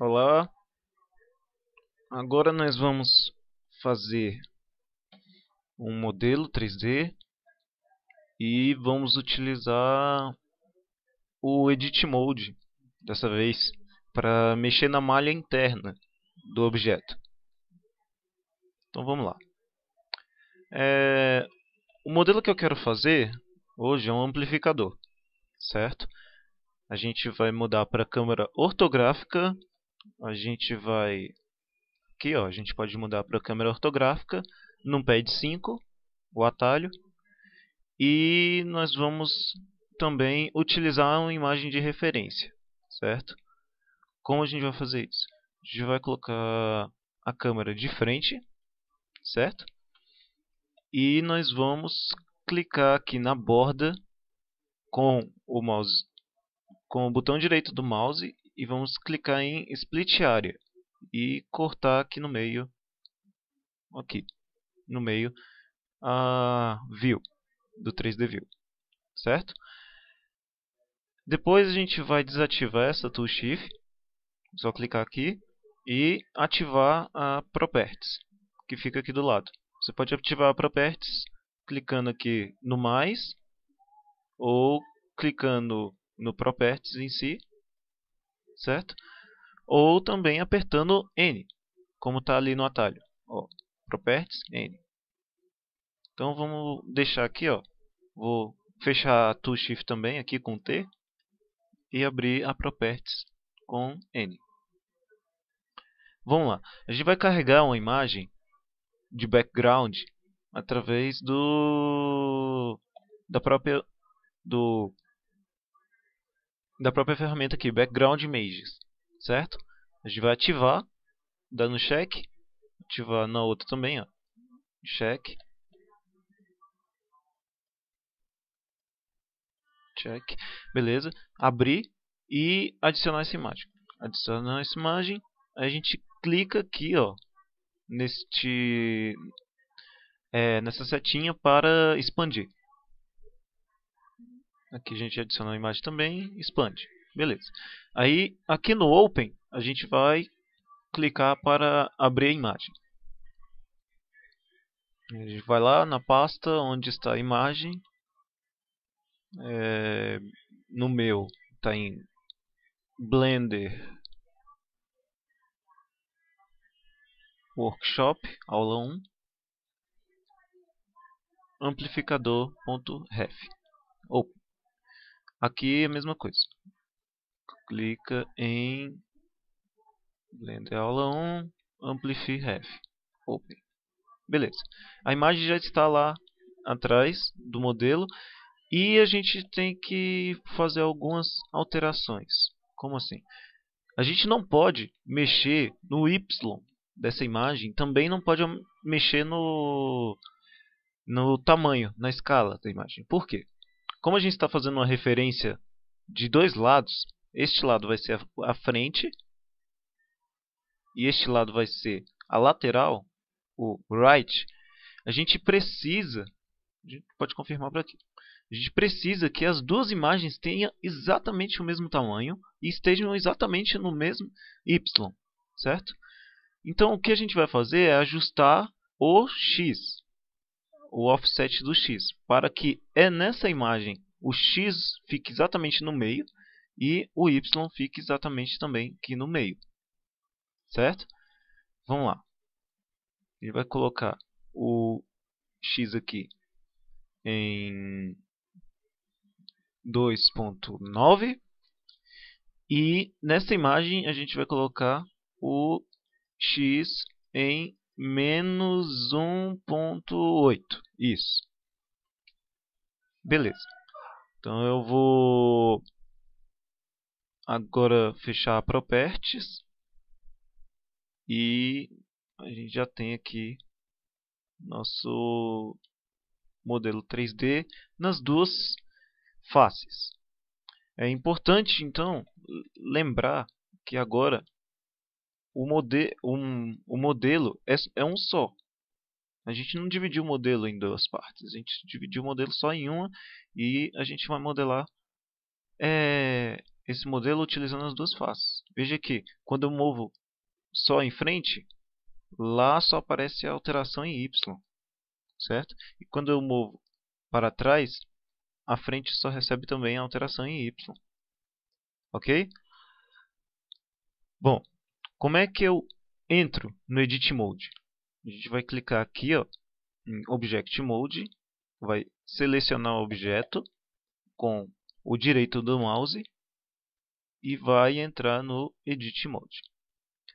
Olá, agora nós vamos fazer um modelo 3D e vamos utilizar o Edit Mode dessa vez para mexer na malha interna do objeto. Então vamos lá. É, o modelo que eu quero fazer hoje é um amplificador, certo? A gente vai mudar para a câmera ortográfica a gente vai aqui, ó, a gente pode mudar para câmera ortográfica, no pad 5, o atalho, e nós vamos também utilizar uma imagem de referência, certo? Como a gente vai fazer isso? A gente vai colocar a câmera de frente, certo? E nós vamos clicar aqui na borda com o mouse com o botão direito do mouse e vamos clicar em Split Area e cortar aqui no meio, aqui no meio a View do 3D View, certo? Depois a gente vai desativar essa Tool Shift, só clicar aqui e ativar a Properties, que fica aqui do lado. Você pode ativar a Properties clicando aqui no mais ou clicando no Properties em si certo? Ou também apertando N, como está ali no atalho. Ó, Properties, N. Então vamos deixar aqui, ó. Vou fechar a Tool Shift também aqui com T e abrir a Properties com N. Vamos lá. A gente vai carregar uma imagem de background através do da própria do da própria ferramenta aqui, Background Images, certo? A gente vai ativar, dando check, ativar na outra também, ó, check, check, beleza, abrir e adicionar essa imagem. Adicionar essa imagem, a gente clica aqui, ó, neste, é, nessa setinha para expandir. Aqui a gente adiciona a imagem também, expande. Beleza. Aí, aqui no Open, a gente vai clicar para abrir a imagem. A gente vai lá na pasta onde está a imagem. É, no meu está em Blender Workshop, aula 1, amplificador.ref. Open. Aqui é a mesma coisa. Clica em Blender aula 1, Amplify Ref. Open. Beleza. A imagem já está lá atrás do modelo e a gente tem que fazer algumas alterações. Como assim? A gente não pode mexer no Y dessa imagem, também não pode mexer no, no tamanho, na escala da imagem. Por quê? Como a gente está fazendo uma referência de dois lados, este lado vai ser a frente e este lado vai ser a lateral, o right, a gente precisa, a gente pode confirmar para aqui, a gente precisa que as duas imagens tenham exatamente o mesmo tamanho e estejam exatamente no mesmo y, certo? Então o que a gente vai fazer é ajustar o x, o offset do x, para que é nessa imagem o x fique exatamente no meio e o y fique exatamente também aqui no meio. Certo? Vamos lá. Ele vai colocar o x aqui em 2.9 e nessa imagem a gente vai colocar o x em menos 1.8. Isso. Beleza. Então eu vou agora fechar Properties e a gente já tem aqui nosso modelo 3D nas duas faces. É importante então lembrar que agora o, mode um, o modelo é, é um só. A gente não dividiu o modelo em duas partes. A gente dividiu o modelo só em uma e a gente vai modelar é, esse modelo utilizando as duas faces. veja que quando eu movo só em frente, lá só aparece a alteração em Y, certo? E quando eu movo para trás, a frente só recebe também a alteração em Y. Ok? Bom, como é que eu entro no Edit Mode? A gente vai clicar aqui ó, em Object Mode, vai selecionar o objeto com o direito do mouse e vai entrar no Edit Mode.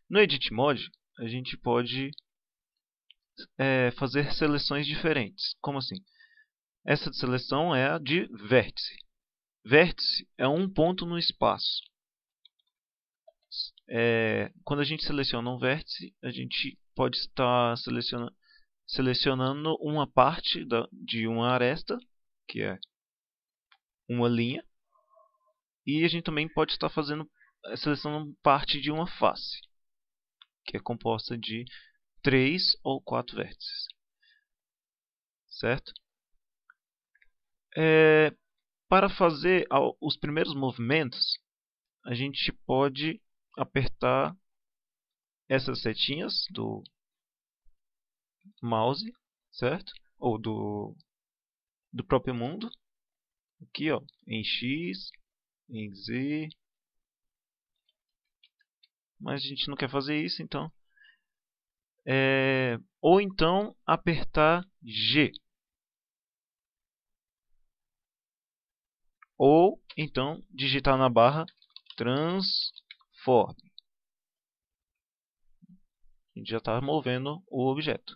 No Edit Mode, a gente pode é, fazer seleções diferentes. Como assim? Essa seleção é a de vértice. Vértice é um ponto no espaço. É, quando a gente seleciona um vértice, a gente pode estar selecionando, selecionando uma parte da, de uma aresta, que é uma linha, e a gente também pode estar fazendo selecionando parte de uma face, que é composta de três ou quatro vértices, certo? É, para fazer os primeiros movimentos, a gente pode apertar essas setinhas do mouse, certo? Ou do, do próprio mundo. Aqui, ó, em X, em Z. Mas a gente não quer fazer isso, então. É, ou então apertar G. ou então digitar na barra transform. A gente já está movendo o objeto.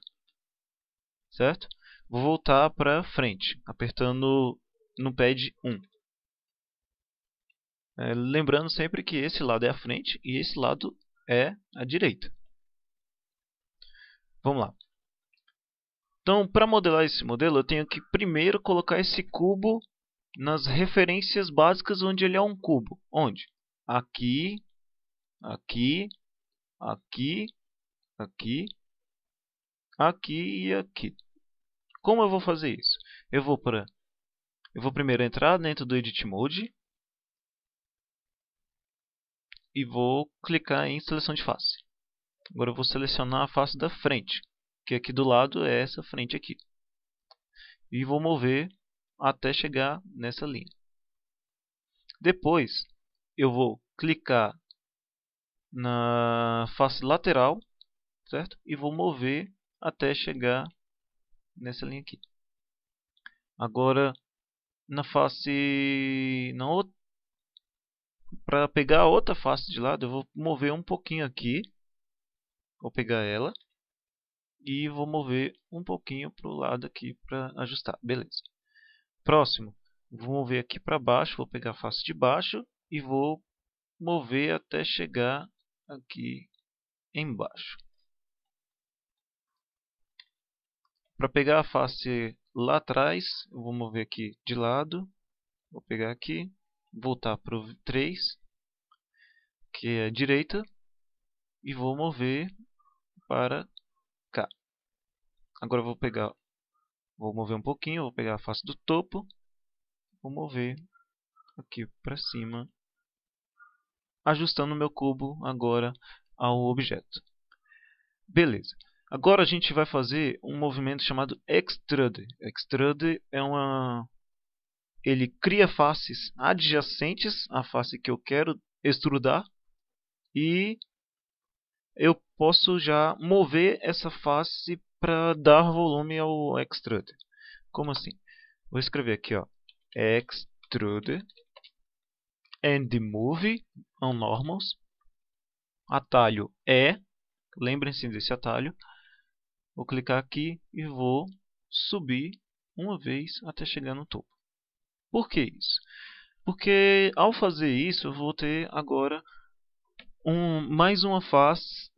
Certo? Vou voltar para frente, apertando no pad 1. É, lembrando sempre que esse lado é a frente e esse lado é a direita. Vamos lá. Então, para modelar esse modelo, eu tenho que primeiro colocar esse cubo nas referências básicas onde ele é um cubo. Onde? Aqui, aqui, aqui, aqui, aqui e aqui. Como eu vou fazer isso? Eu vou para eu vou primeiro entrar dentro do Edit Mode e vou clicar em seleção de face. Agora eu vou selecionar a face da frente, que aqui do lado é essa frente aqui. E vou mover até chegar nessa linha. Depois eu vou clicar na face lateral, certo? E vou mover até chegar nessa linha aqui. Agora na face na outra para pegar a outra face de lado, eu vou mover um pouquinho aqui. Vou pegar ela e vou mover um pouquinho para o lado aqui para ajustar. Beleza. Próximo, vou mover aqui para baixo, vou pegar a face de baixo e vou mover até chegar aqui embaixo. Para pegar a face lá atrás, eu vou mover aqui de lado, vou pegar aqui, voltar para o 3, que é a direita, e vou mover para cá. Agora vou pegar Vou mover um pouquinho, vou pegar a face do topo, vou mover aqui para cima, ajustando o meu cubo agora ao objeto. Beleza. Agora a gente vai fazer um movimento chamado Extrude. Extrude é uma... Ele cria faces adjacentes à face que eu quero extrudar e eu posso já mover essa face para dar volume ao extrude. Como assim? Vou escrever aqui, ó, extrude and move on normals. Atalho é, lembrem-se desse atalho. Vou clicar aqui e vou subir uma vez até chegar no topo. Por que isso? Porque ao fazer isso eu vou ter agora um, mais uma face,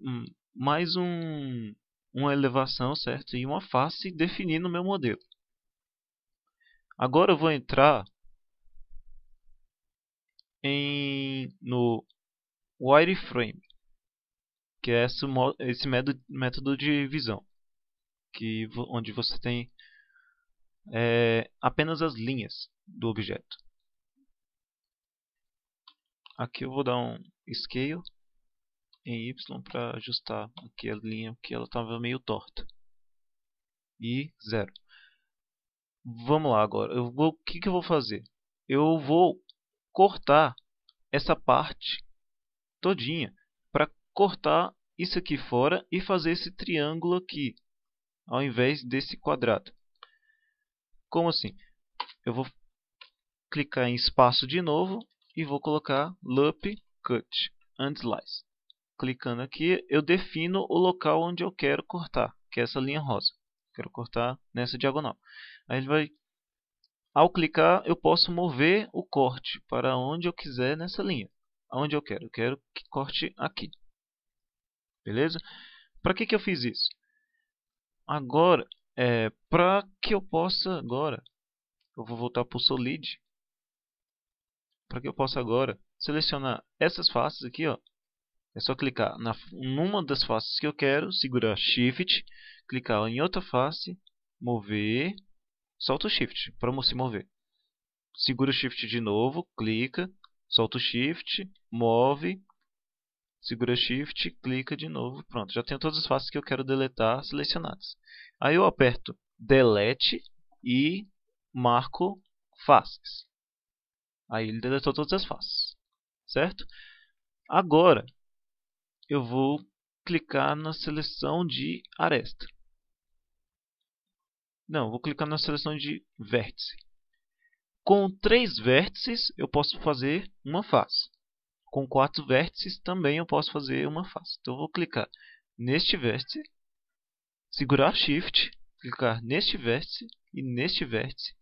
mais um, uma elevação, certo? E uma face definindo o meu modelo. Agora eu vou entrar em, no wireframe, que é esse, esse método, método de visão, que, onde você tem é, apenas as linhas do objeto. Aqui eu vou dar um Scale em Y para ajustar aqui a linha que ela estava meio torta. E zero. Vamos lá agora. Eu vou, o que, que eu vou fazer? Eu vou cortar essa parte todinha para cortar isso aqui fora e fazer esse triângulo aqui ao invés desse quadrado. Como assim? Eu vou clicar em espaço de novo e vou colocar loop cut and slice. Clicando aqui, eu defino o local onde eu quero cortar, que é essa linha rosa. Quero cortar nessa diagonal. Aí ele vai ao clicar, eu posso mover o corte para onde eu quiser nessa linha. Aonde eu quero? Eu quero que corte aqui. Beleza? Para que, que eu fiz isso? Agora, é, para que eu possa agora, eu vou voltar para o Solid. Para que eu possa agora selecionar essas faces aqui, ó. É só clicar na, numa das faces que eu quero, segurar Shift, clicar em outra face, mover, solta o Shift para se mover. Segura o Shift de novo, clica, solta o Shift, move, segura Shift, clica de novo, pronto. Já tenho todas as faces que eu quero deletar selecionadas. Aí eu aperto Delete e marco faces. Aí ele deletou todas as faces, certo? Agora eu vou clicar na seleção de aresta. Não, vou clicar na seleção de vértice. Com três vértices eu posso fazer uma face. Com quatro vértices também eu posso fazer uma face. Então eu vou clicar neste vértice, segurar Shift, clicar neste vértice e neste vértice.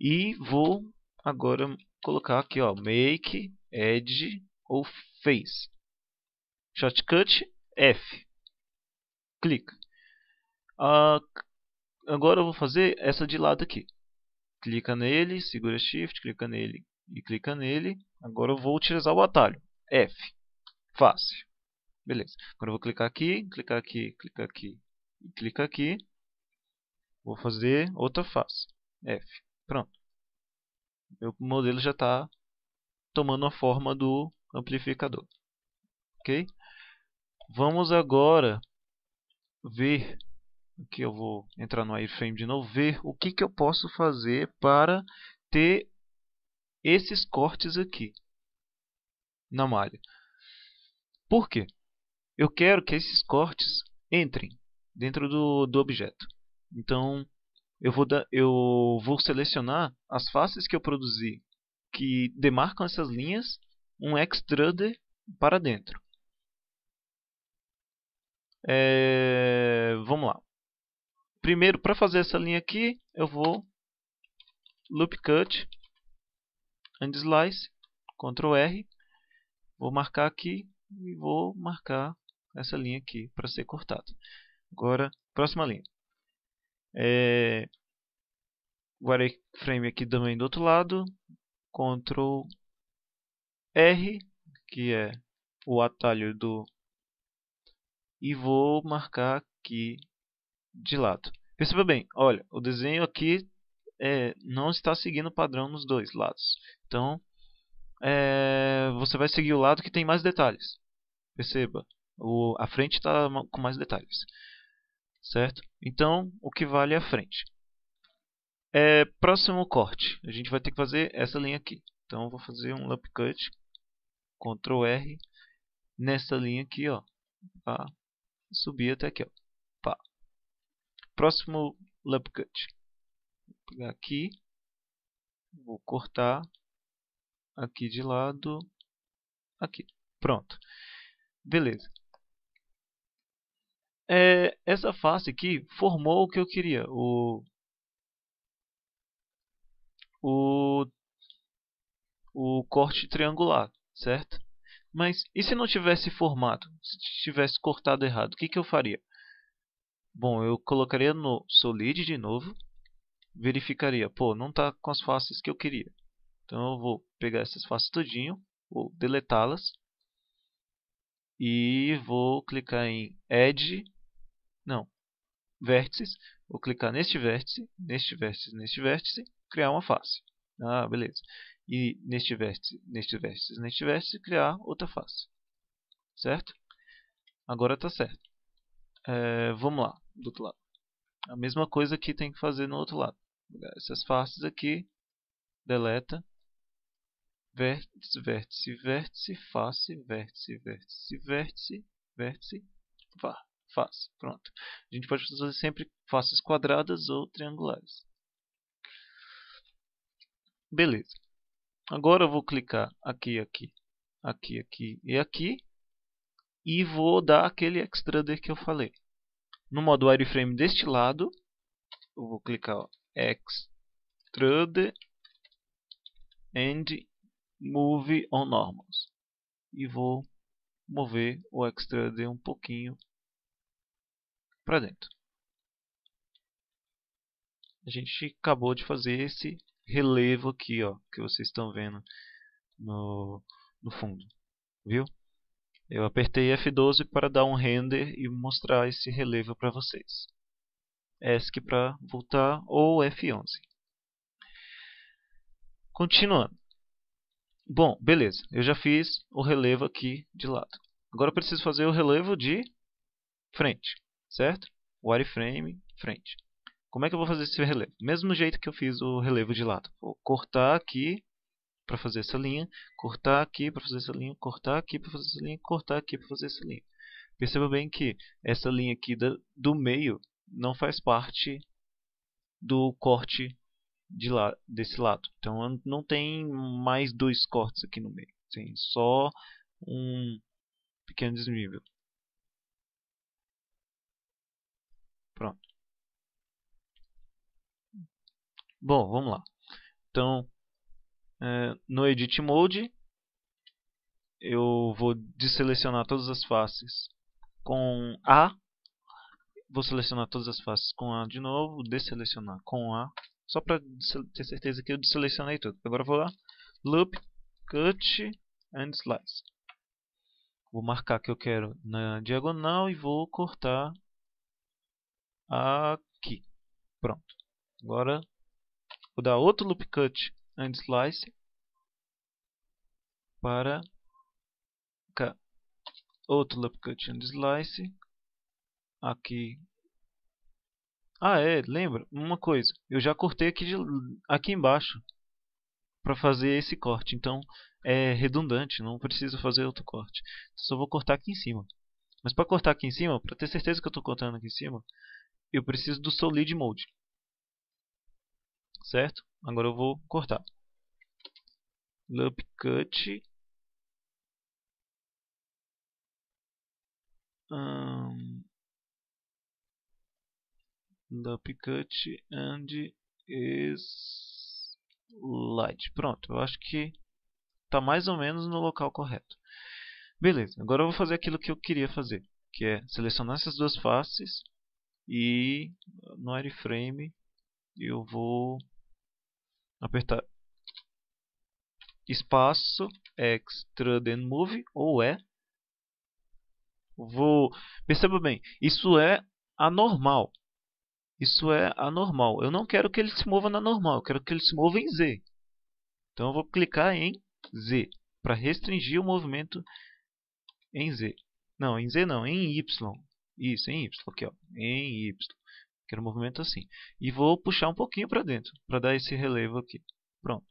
E vou agora colocar aqui, ó, Make, Edge ou Face. Shortcut F. Clica. Uh, agora eu vou fazer essa de lado aqui. Clica nele, segura Shift, clica nele e clica nele. Agora eu vou utilizar o atalho. F. Fácil. Beleza. Agora eu vou clicar aqui, clicar aqui, clicar aqui e clicar aqui. Vou fazer outra face. F. Pronto. Meu modelo já está tomando a forma do amplificador. Ok? Vamos agora ver Aqui eu vou entrar no iframe de novo, ver o que, que eu posso fazer para ter esses cortes aqui na malha. Por quê? Eu quero que esses cortes entrem dentro do, do objeto. Então, eu vou, dar, eu vou selecionar as faces que eu produzi que demarcam essas linhas, um extruder para dentro. É, vamos lá. Primeiro, para fazer essa linha aqui, eu vou loop cut and slice, Ctrl R, vou marcar aqui e vou marcar essa linha aqui para ser cortada. Agora, próxima linha. É, wireframe aqui também do outro lado, Ctrl R, que é o atalho do e vou marcar aqui de lado. Perceba bem, olha, o desenho aqui é, não está seguindo o padrão nos dois lados. Então, é, você vai seguir o lado que tem mais detalhes. Perceba, o, a frente está com mais detalhes. Certo? Então, o que vale é a frente. É, próximo corte, a gente vai ter que fazer essa linha aqui. Então, eu vou fazer um loop cut, Ctrl R, nessa linha aqui, ó, subir até aqui, ó. Próximo loop cut. Vou pegar aqui, vou cortar aqui de lado, aqui. Pronto. Beleza. É, essa face aqui formou o que eu queria. O, o, o corte triangular, certo? Mas e se não tivesse formado? Se tivesse cortado errado, o que, que eu faria? Bom, eu colocaria no solid de novo, verificaria, pô, não está com as faces que eu queria. Então eu vou pegar essas faces todinho, vou deletá-las e vou clicar em Edge, não, vértices, vou clicar neste vértice, neste vértice, neste vértice, criar uma face. Ah, beleza. e neste vértice, neste vértice, neste vértice criar outra face. Certo? Agora está certo. É, vamos lá, do outro lado. A mesma coisa que tem que fazer no outro lado. Essas faces aqui, deleta, vértice, vértice, vértice, face, vértice, vértice, vértice, vértice, face. Pronto. A gente pode fazer sempre faces quadradas ou triangulares. Beleza. Agora eu vou clicar aqui, aqui, aqui, aqui e aqui. E vou dar aquele extruder que eu falei. No modo wireframe deste lado, eu vou clicar ó, extrude and move on normals. E vou mover o extruder um pouquinho para dentro. A gente acabou de fazer esse relevo aqui, ó, que vocês estão vendo no, no fundo, viu? Eu apertei F12 para dar um render e mostrar esse relevo para vocês. ESC para voltar ou F11. Continuando. Bom, beleza. Eu já fiz o relevo aqui de lado. Agora eu preciso fazer o relevo de frente, certo? Wireframe, frente. Como é que eu vou fazer esse relevo? Mesmo jeito que eu fiz o relevo de lado. Vou cortar aqui para fazer essa linha, cortar aqui para fazer essa linha, cortar aqui para fazer essa linha, cortar aqui para fazer essa linha. Perceba bem que essa linha aqui do meio não faz parte do corte de lá, desse lado. Então não tem mais dois cortes aqui no meio. Tem só um pequeno desnível. Pronto. Bom, vamos lá. Então, no Edit Mode, eu vou desselecionar todas as faces com A. Vou selecionar todas as faces com A de novo, desselecionar com A, só para ter certeza que eu desselecionei tudo. Agora vou lá, Loop, Cut and Slice. Vou marcar que eu quero na diagonal e vou cortar aqui. Pronto. Agora Vou dar outro loop cut and slice para cá. Outro loop cut and slice aqui. Ah, é, lembra? Uma coisa, eu já cortei aqui, de, aqui embaixo para fazer esse corte, então é redundante, não preciso fazer outro corte. Só vou cortar aqui em cima. Mas para cortar aqui em cima, para ter certeza que eu estou cortando aqui em cima, eu preciso do Solid Mode certo? Agora eu vou cortar. Loop cut. Um, loop cut and slide. Pronto, eu acho que está mais ou menos no local correto. Beleza, agora eu vou fazer aquilo que eu queria fazer, que é selecionar essas duas faces e no wireframe eu vou apertar espaço extrude and move ou é? Vou perceba bem isso é anormal. Isso é anormal. Eu não quero que ele se mova na normal eu quero que ele se mova em z. Então eu vou clicar em z para restringir o movimento em z. Não em z não em y. Isso em y aqui ó. Em y Quero um movimento assim. E vou puxar um pouquinho para dentro, para dar esse relevo aqui. Pronto.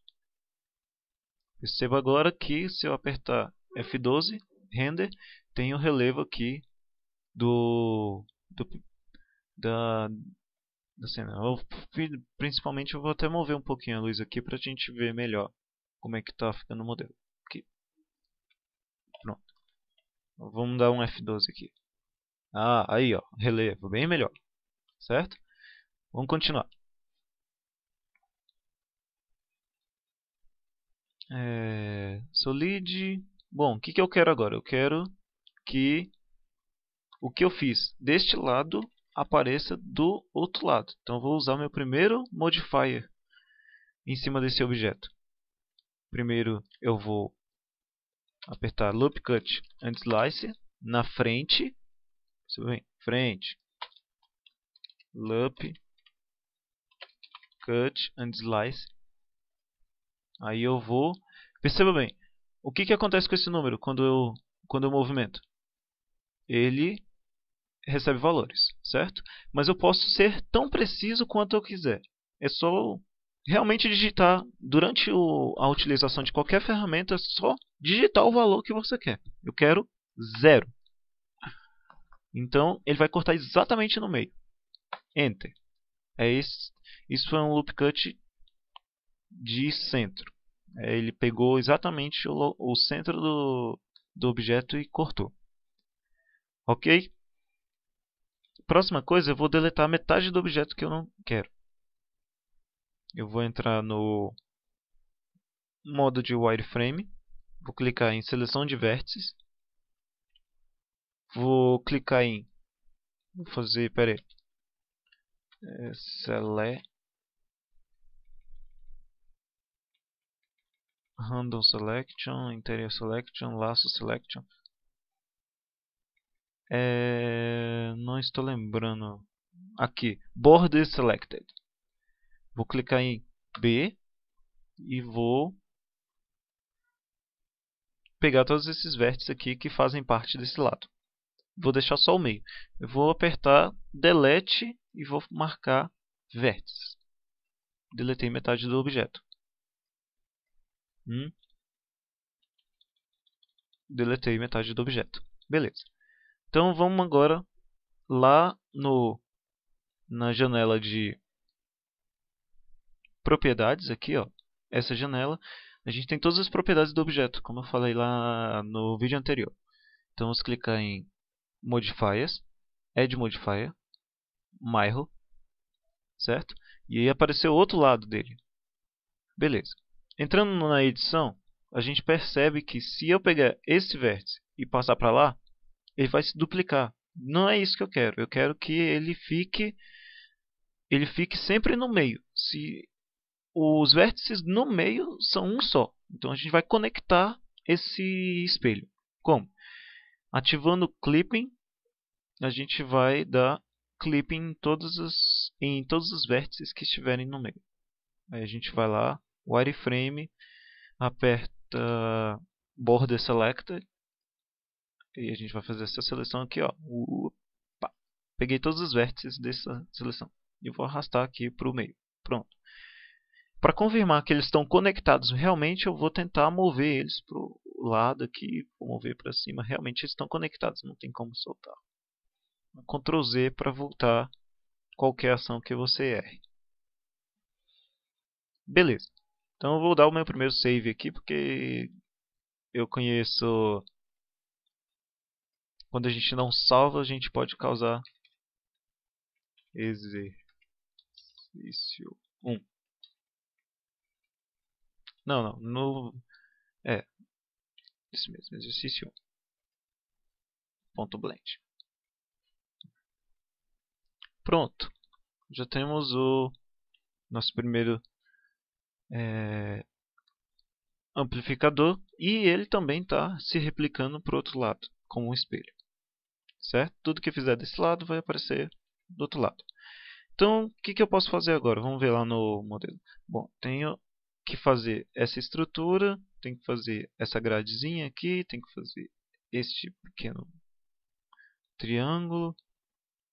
Perceba agora que se eu apertar F12, Render, tem o relevo aqui do, do da, da cena. Eu, principalmente eu vou até mover um pouquinho a luz aqui para a gente ver melhor como é que está ficando o modelo. Aqui. Pronto. Vamos dar um F12 aqui. Ah, aí ó, relevo, bem melhor certo? Vamos continuar. É, solid. Bom, o que, que eu quero agora? Eu quero que o que eu fiz deste lado apareça do outro lado. Então vou usar meu primeiro modifier em cima desse objeto. Primeiro eu vou apertar loop cut and slice na frente, frente, loop, cut and slice Aí eu vou... Perceba bem, o que, que acontece com esse número quando eu, quando eu movimento? Ele recebe valores, certo? Mas eu posso ser tão preciso quanto eu quiser. É só realmente digitar, durante o, a utilização de qualquer ferramenta, é só digitar o valor que você quer. Eu quero zero. Então, ele vai cortar exatamente no meio. Enter. É esse, isso foi um loop cut de centro. É, ele pegou exatamente o, o centro do, do objeto e cortou. Ok? Próxima coisa, eu vou deletar metade do objeto que eu não quero. Eu vou entrar no modo de wireframe. Vou clicar em seleção de vértices. Vou clicar em... Vou fazer, peraí. É, select Random Selection, Interior Selection, Laço Selection. É, não estou lembrando. Aqui, Border Selected. Vou clicar em B e vou pegar todos esses vértices aqui que fazem parte desse lado. Vou deixar só o meio. Eu vou apertar Delete e vou marcar vértices. Deletei metade do objeto. Hum. Deletei metade do objeto. Beleza. Então vamos agora lá no na janela de propriedades aqui, ó. Essa janela, a gente tem todas as propriedades do objeto, como eu falei lá no vídeo anterior. Então vamos clicar em Modifiers, Add Modifier, Myro, certo? E aí apareceu o outro lado dele. Beleza. Entrando na edição, a gente percebe que se eu pegar esse vértice e passar para lá, ele vai se duplicar. Não é isso que eu quero. Eu quero que ele fique ele fique sempre no meio. Se os vértices no meio são um só. Então a gente vai conectar esse espelho. Como? Ativando o clipping, a gente vai dar clipping em todos os, em todos os vértices que estiverem no meio. Aí a gente vai lá, wireframe, aperta border selected e a gente vai fazer essa seleção aqui, ó. Opa. Peguei todos os vértices dessa seleção e vou arrastar aqui para o meio. Pronto. Para confirmar que eles estão conectados realmente, eu vou tentar mover eles para o lado aqui, vou mover para cima. Realmente estão conectados, não tem como soltar. Ctrl Z para voltar qualquer ação que você erre. Beleza. Então eu vou dar o meu primeiro save aqui porque eu conheço quando a gente não salva, a gente pode causar exercício 1. Não, não, no é isso mesmo, exercício 1. Ponto blend. Pronto. Já temos o nosso primeiro é, amplificador e ele também está se replicando para o outro lado, como um espelho. Certo? Tudo que fizer desse lado vai aparecer do outro lado. Então, o que, que eu posso fazer agora? Vamos ver lá no modelo. Bom, tenho que fazer essa estrutura, tenho que fazer essa gradezinha aqui, tenho que fazer este pequeno triângulo.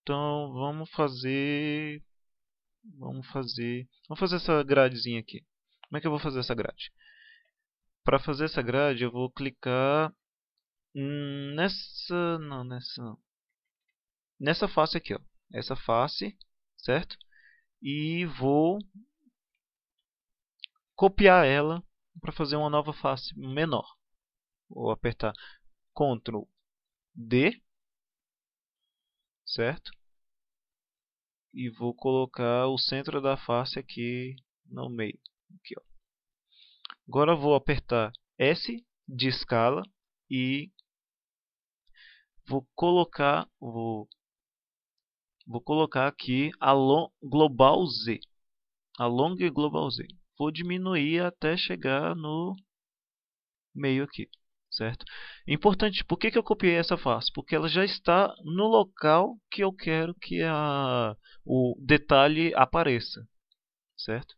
Então, vamos fazer... Vamos fazer... Vamos fazer essa gradezinha aqui. Como é que eu vou fazer essa grade? Para fazer essa grade, eu vou clicar nessa, não, nessa, não. nessa face aqui, ó. Essa face, certo? E vou copiar ela para fazer uma nova face menor. Vou apertar Ctrl D, certo? E vou colocar o centro da face aqui no meio. Aqui, ó. Agora vou apertar S de escala e vou colocar vou, vou colocar aqui a long, global Z. A long global Z. Vou diminuir até chegar no meio aqui, certo? Importante, por que, que eu copiei essa face? Porque ela já está no local que eu quero que a, o detalhe apareça, certo?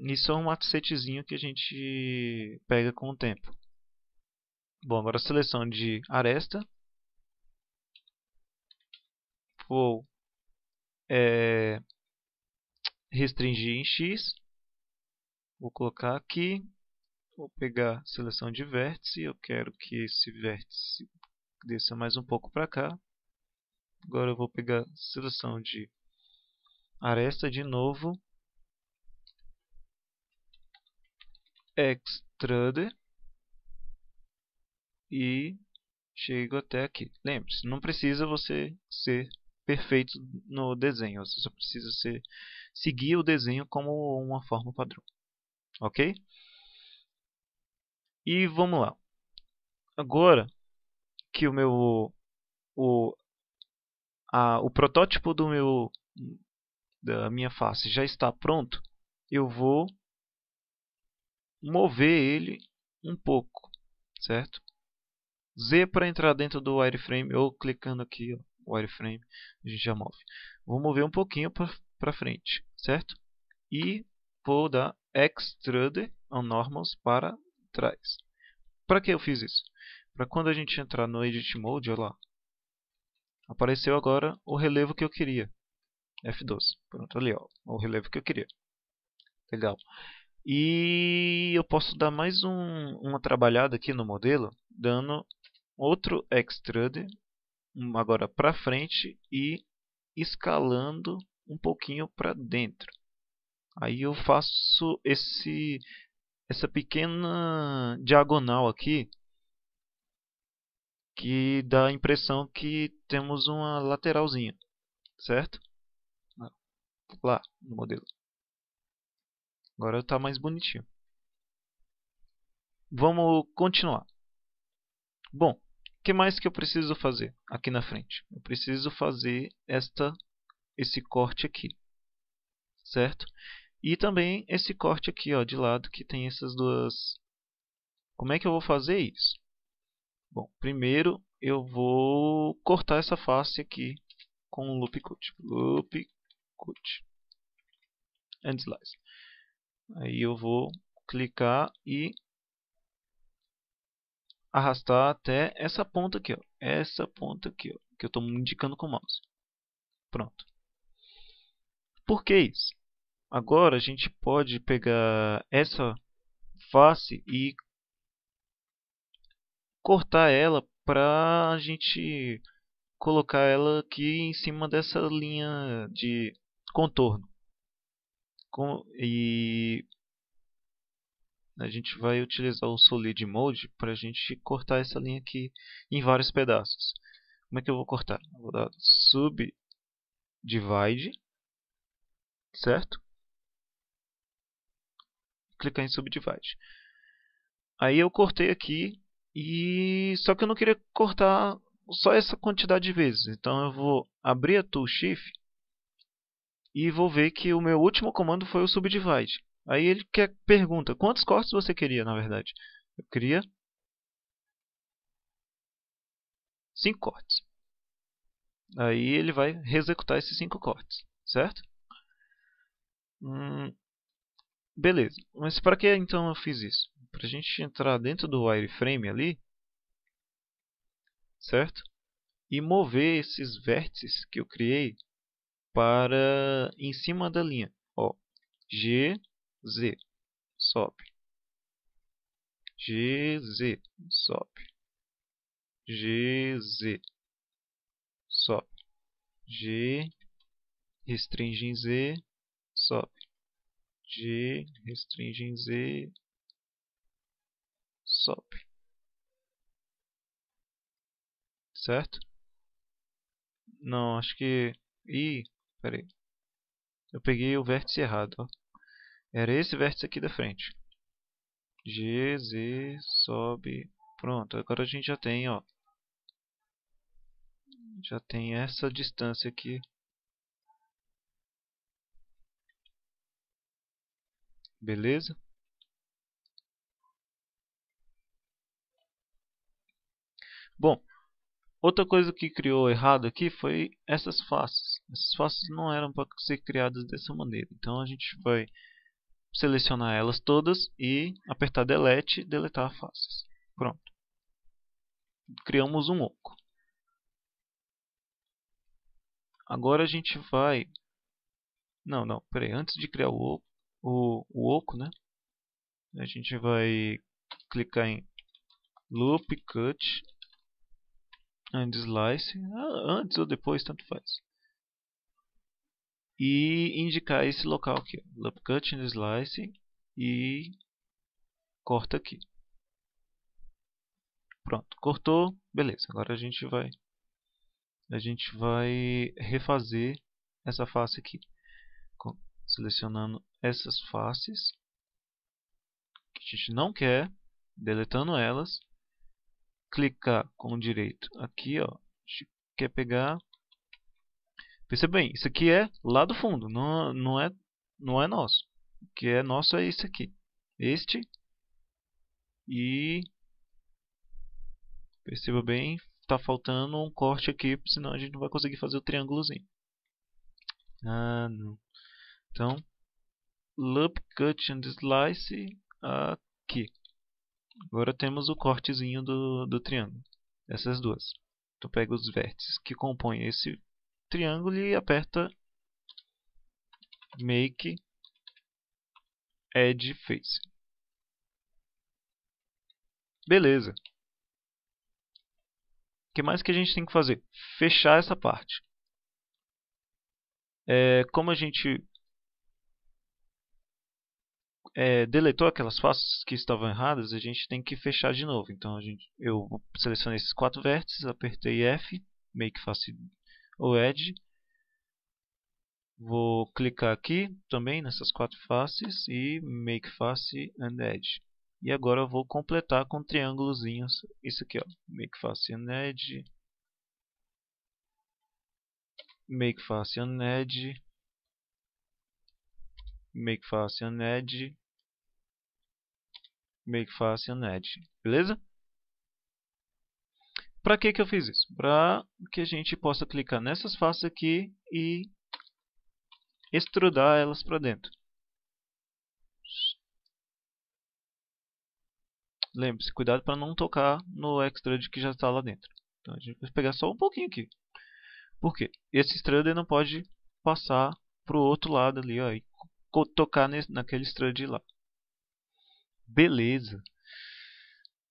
isso é um macetezinho que a gente pega com o tempo. Bom, agora seleção de aresta. Vou é, restringir em X. Vou colocar aqui. Vou pegar seleção de vértice. Eu quero que esse vértice desça mais um pouco para cá. Agora eu vou pegar seleção de aresta de novo. Extruder. E chego até aqui. Lembre-se, não precisa você ser perfeito no desenho. Você só precisa ser, seguir o desenho como uma forma padrão. Ok? E vamos lá. Agora que o meu o, a, o protótipo do meu da minha face já está pronto, eu vou mover ele um pouco, certo? Z para entrar dentro do wireframe ou clicando aqui, ó, wireframe, a gente já move. Vou mover um pouquinho para frente, certo? E vou dar extrude on normals para trás. Para que eu fiz isso? Para quando a gente entrar no edit mode, olha lá, apareceu agora o relevo que eu queria. F12. Pronto, ali ó, o relevo que eu queria. Legal. E eu posso dar mais um, uma trabalhada aqui no modelo, dando outro extrude agora para frente e escalando um pouquinho para dentro. Aí eu faço esse essa pequena diagonal aqui que dá a impressão que temos uma lateralzinha, certo? Lá no modelo. Agora está mais bonitinho. Vamos continuar. Bom, que mais que eu preciso fazer aqui na frente? Eu preciso fazer esta, esse corte aqui, certo? E também esse corte aqui ó, de lado que tem essas duas... Como é que eu vou fazer isso? Bom, primeiro eu vou cortar essa face aqui com o loop cut. Loop cut. And slice. Aí eu vou clicar e arrastar até essa ponta aqui, ó. Essa ponta aqui, ó, que eu estou indicando com o mouse. Pronto. Por que isso? Agora a gente pode pegar essa face e cortar ela para a gente colocar ela aqui em cima dessa linha de contorno. Com, e a gente vai utilizar o Solid Mode para a gente cortar essa linha aqui em vários pedaços. Como é que eu vou cortar? Vou dar Subdivide, certo? Clicar em Subdivide. Aí eu cortei aqui e só que eu não queria cortar só essa quantidade de vezes. Então eu vou abrir a Tool Shift e vou ver que o meu último comando foi o Subdivide. Aí ele quer, pergunta, quantos cortes você queria, na verdade? Eu queria 5 cortes. Aí ele vai executar esses 5 cortes, certo? Hum, beleza, mas para que então eu fiz isso? Para a gente entrar dentro do wireframe ali, certo? E mover esses vértices que eu criei para em cima da linha. Ó, G, Z, sobe. GZ, sobe. GZ, sobe. G, restringe em Z, sobe. G, restringe em Z, sobe. Certo? Não, acho que... Ih, peraí. Eu peguei o vértice errado, ó. Era esse vértice aqui da frente. G, Z, sobe. Pronto, agora a gente já tem, ó. Já tem essa distância aqui. Beleza? Bom, outra coisa que criou errado aqui foi essas faces. Essas faces não eram para ser criadas dessa maneira. Então a gente vai selecionar elas todas e apertar Delete deletar faces. Pronto. Criamos um oco. Agora a gente vai... Não, não, peraí. Antes de criar o oco, o, o oco né? A gente vai clicar em Loop Cut and Slice. Ah, antes ou depois, tanto faz e indicar esse local aqui, loop cut and slice e corta aqui. Pronto, cortou, beleza. Agora a gente vai a gente vai refazer essa face aqui, selecionando essas faces que a gente não quer, deletando elas, clicar com o direito aqui, ó, quer pegar Perceba bem, isso aqui é lá do fundo, não, não, é, não é nosso. O que é nosso é esse aqui. Este. E... Perceba bem, está faltando um corte aqui, senão a gente não vai conseguir fazer o triângulozinho. Ah, não. Então, loop, cut and slice aqui. Agora temos o cortezinho do, do triângulo. Essas duas. Então pega os vértices que compõem esse triângulo e aperta Make Edge Face. Beleza. O que mais que a gente tem que fazer? Fechar essa parte. É, como a gente é, deletou aquelas faces que estavam erradas, a gente tem que fechar de novo. Então a gente, eu selecionei esses quatro vértices, apertei F, Make Face o Edge. Vou clicar aqui também nessas quatro faces e Make Face and Edge. E agora eu vou completar com triângulozinhos. Isso aqui, ó. Make Face and Edge. Make Face and Edge. Make Face and Edge. Make Face and Edge. Beleza? Para que, que eu fiz isso? Para que a gente possa clicar nessas faces aqui e extrudar elas para dentro. Lembre-se, cuidado para não tocar no extrude que já está lá dentro. Então a gente vai pegar só um pouquinho aqui. Por quê? Esse extruder não pode passar para o outro lado ali ó, e tocar nesse, naquele extrude lá. Beleza.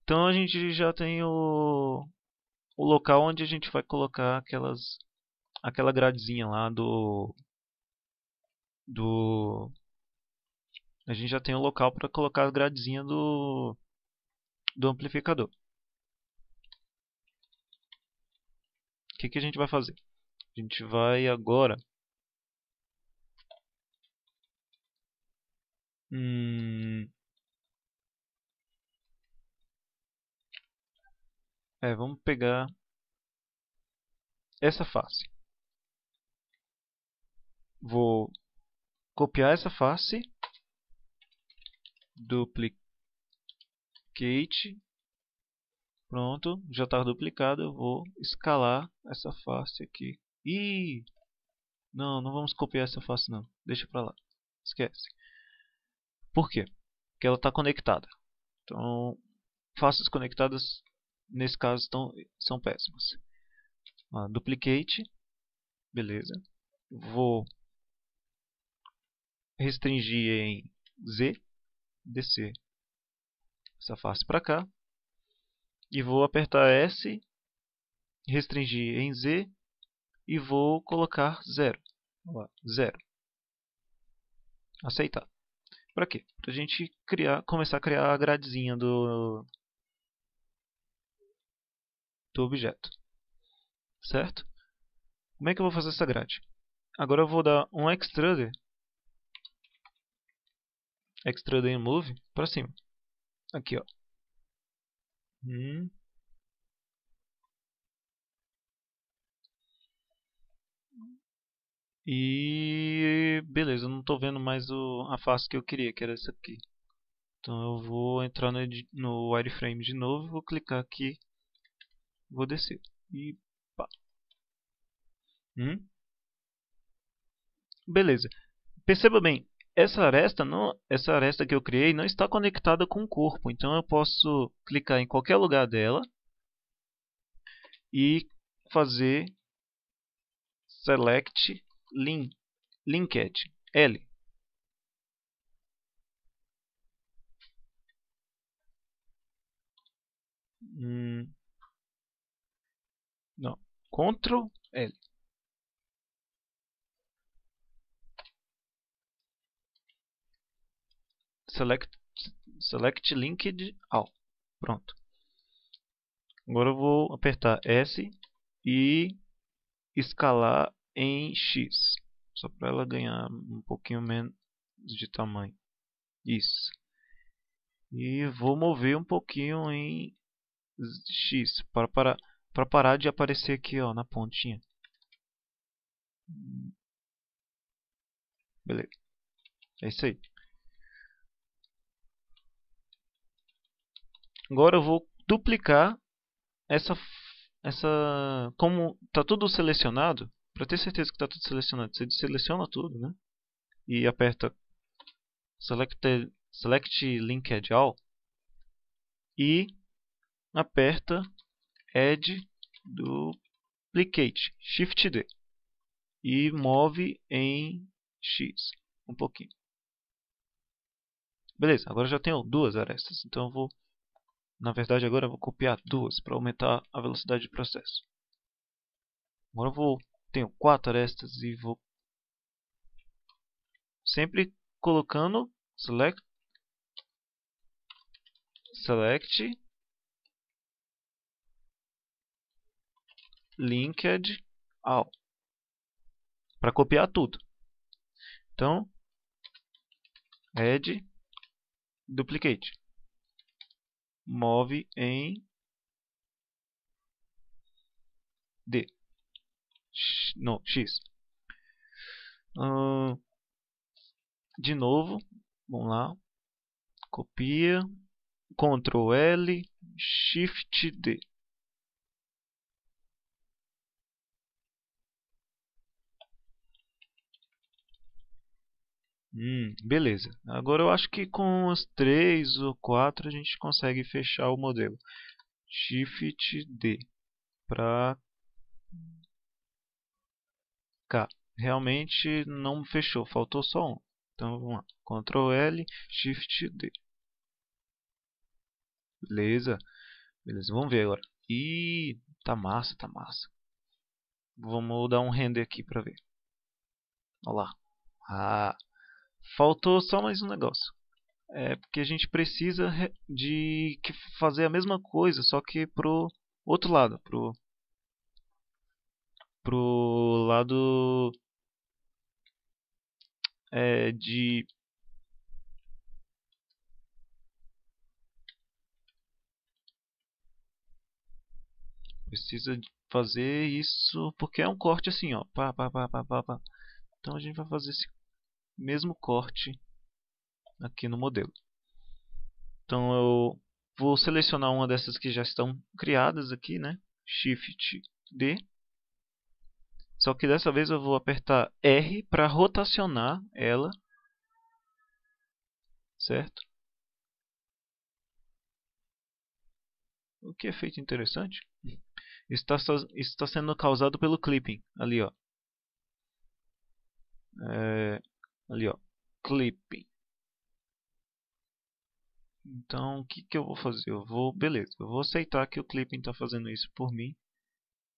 Então a gente já tem o, o local onde a gente vai colocar aquelas aquela gradezinha lá do do a gente já tem o local para colocar a gradezinha do do amplificador. O que, que a gente vai fazer? A gente vai agora hum, É, vamos pegar essa face. Vou copiar essa face, duplicate, pronto, já está duplicado. Eu vou escalar essa face aqui. Ih, não, não vamos copiar essa face não, deixa para lá, esquece. Por quê? Porque ela está conectada. Então, faces conectadas nesse caso estão, são péssimas. Ah, duplicate, beleza. Vou restringir em Z, descer essa face para cá. E vou apertar S, restringir em Z e vou colocar zero. Zero. Aceitar. Para quê? Para a gente criar, começar a criar a gradezinha do, do objeto. Certo? Como é que eu vou fazer essa grade? Agora eu vou dar um extruder extruder em move para cima. Aqui, ó. Hum. E beleza, eu não estou vendo mais o, a face que eu queria, que era essa aqui. Então eu vou entrar no, no wireframe de novo, vou clicar aqui Vou descer. E pá. Hum? Beleza. Perceba bem, essa aresta, não, essa aresta que eu criei não está conectada com o corpo. Então eu posso clicar em qualquer lugar dela e fazer select link, linked L. Hum, Ctrl L. select, select linked all. Pronto. Agora eu vou apertar S e escalar em X. Só para ela ganhar um pouquinho menos de tamanho. Isso. E vou mover um pouquinho em X para, para, para parar de aparecer aqui ó, na pontinha. Beleza. É isso aí. Agora eu vou duplicar essa, essa como está tudo selecionado, para ter certeza que está tudo selecionado, você seleciona tudo, né? E aperta Select, select Linked All e aperta Add Duplicate, Shift D e move em X um pouquinho. Beleza, agora já tenho duas arestas, então eu vou na verdade, agora eu vou copiar duas para aumentar a velocidade de processo. Agora eu vou tenho quatro arestas e vou sempre colocando select select linked all para copiar tudo. Então, add duplicate move em D. X, não, X. Uh, de novo, vamos lá. Copia, Ctrl L, Shift D. Hum, beleza. Agora eu acho que com as três ou quatro a gente consegue fechar o modelo. Shift D para cá. Realmente não fechou, faltou só um. Então vamos lá. Ctrl L, Shift D. Beleza. Beleza, vamos ver agora. Ih, tá massa, tá massa. Vamos dar um render aqui para ver. Olha lá. Ah, Faltou só mais um negócio. É porque a gente precisa de fazer a mesma coisa, só que pro outro lado, pro pro lado é, de precisa fazer isso porque é um corte assim, ó, pá, pá, pá, pá, pá, pá. Então a gente vai fazer esse mesmo corte aqui no modelo. Então eu vou selecionar uma dessas que já estão criadas aqui, né? Shift D. Só que dessa vez eu vou apertar R para rotacionar ela. Certo? O que é feito interessante? Está, está sendo causado pelo clipping. Ali, ó. É, ali ó, clipping. Então, o que, que eu vou fazer? Eu vou, beleza, eu vou aceitar que o clipping está fazendo isso por mim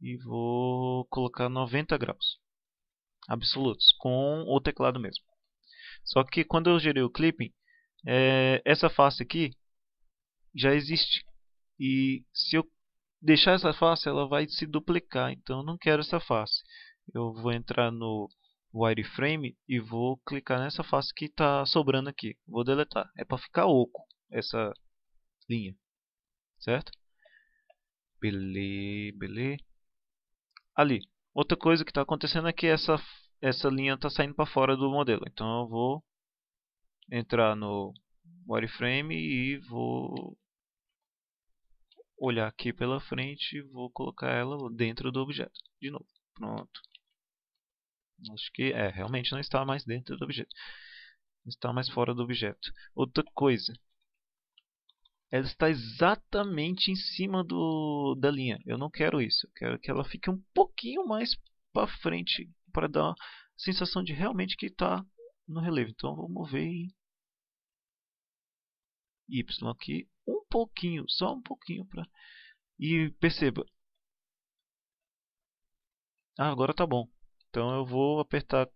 e vou colocar 90 graus absolutos com o teclado mesmo. Só que quando eu gerei o clipping, é, essa face aqui já existe e se eu deixar essa face, ela vai se duplicar. Então, eu não quero essa face. Eu vou entrar no wireframe e vou clicar nessa face que está sobrando aqui. Vou deletar. É para ficar oco essa linha. Certo? Beleza, beleza. Ali. Outra coisa que está acontecendo é que essa, essa linha está saindo para fora do modelo. Então eu vou entrar no wireframe e vou olhar aqui pela frente e vou colocar ela dentro do objeto. De novo. Pronto. Acho que é, realmente não está mais dentro do objeto. está mais fora do objeto. Outra coisa, ela está exatamente em cima do, da linha. Eu não quero isso. Eu quero que ela fique um pouquinho mais para frente para dar a sensação de realmente que está no relevo. Então vou mover Y aqui um pouquinho, só um pouquinho para e perceba. Ah, agora tá bom. Então eu vou apertar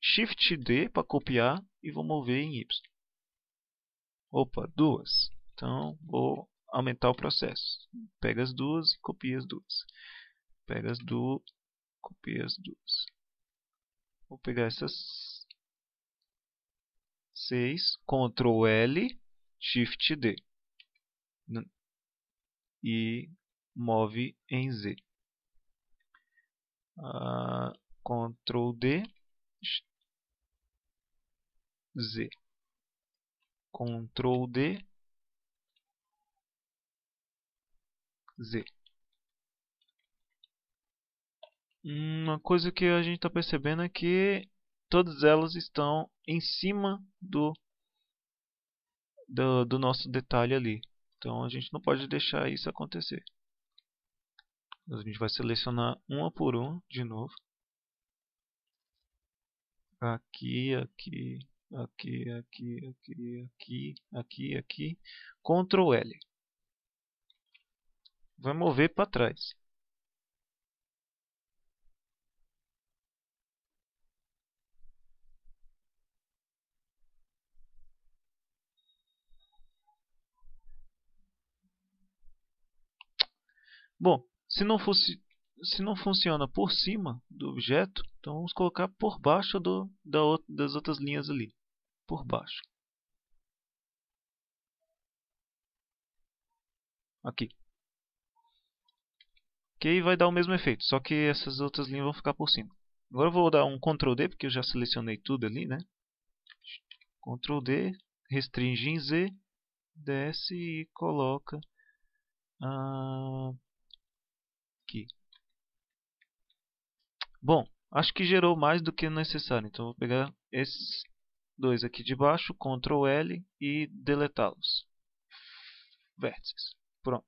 Shift D para copiar e vou mover em Y. Opa, duas. Então vou aumentar o processo. Pega as duas e copia as duas. Pega as duas, copia as duas. Vou pegar essas 6, Ctrl L, Shift D. E move em Z. Uh, Ctrl D, Z. Ctrl D, Z. Uma coisa que a gente está percebendo é que todas elas estão em cima do, do, do nosso detalhe ali. Então a gente não pode deixar isso acontecer. A gente vai selecionar uma por uma de novo. Aqui, aqui, aqui, aqui, aqui, aqui, aqui, aqui. Ctrl L vai mover para trás. Bom, se não fosse se não funciona por cima do objeto, então vamos colocar por baixo do, da, das outras linhas ali, por baixo. Aqui que vai dar o mesmo efeito, só que essas outras linhas vão ficar por cima. Agora eu vou dar um Ctrl D, porque eu já selecionei tudo ali, né? Ctrl D, restringe em Z, desce e coloca ah, aqui. Bom, acho que gerou mais do que necessário, então vou pegar esses dois aqui de baixo, Ctrl L e deletá-los. Vértices. Pronto.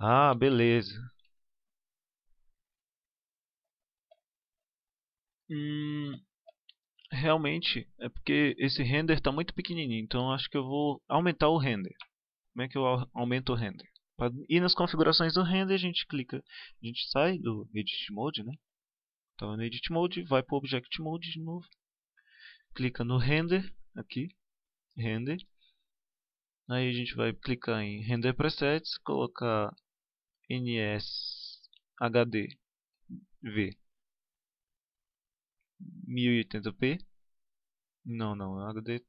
Ah, beleza. Hum, realmente é porque esse render está muito pequenininho, então acho que eu vou aumentar o render. Como é que eu aumento o render? Ir nas configurações do render, a gente clica, a gente sai do Edit Mode, né? Então no Edit Mode, vai para o Object Mode de novo. Clica no Render, aqui, Render. Aí a gente vai clicar em Render Presets, colocar NSHD V 1080p não, não, HD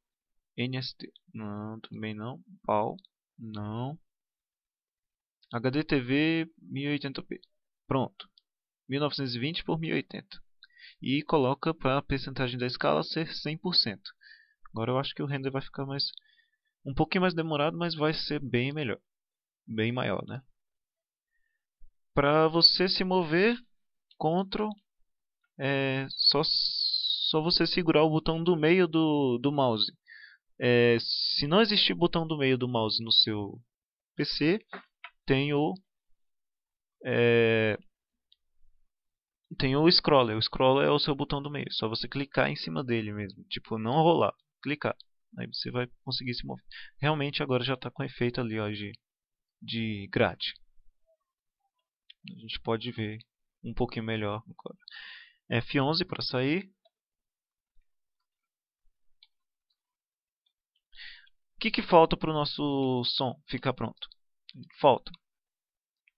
NST não, também não PAL, não HD TV 1080p pronto. 1920 por 1080 e coloca para a percentagem da escala ser 100% agora eu acho que o render vai ficar mais um pouquinho mais demorado, mas vai ser bem melhor. Bem maior, né? Para você se mover, Ctrl, é só, só você segurar o botão do meio do, do mouse. É, se não existir botão do meio do mouse no seu PC, tem o é, tem o scroller. O scroller é o seu botão do meio. Só você clicar em cima dele mesmo. Tipo, não rolar. Clicar. Aí você vai conseguir se mover. Realmente agora já está com efeito ali ó, de, de grade a gente pode ver um pouquinho melhor agora. F11 para sair. O que, que falta para o nosso som ficar pronto? Falta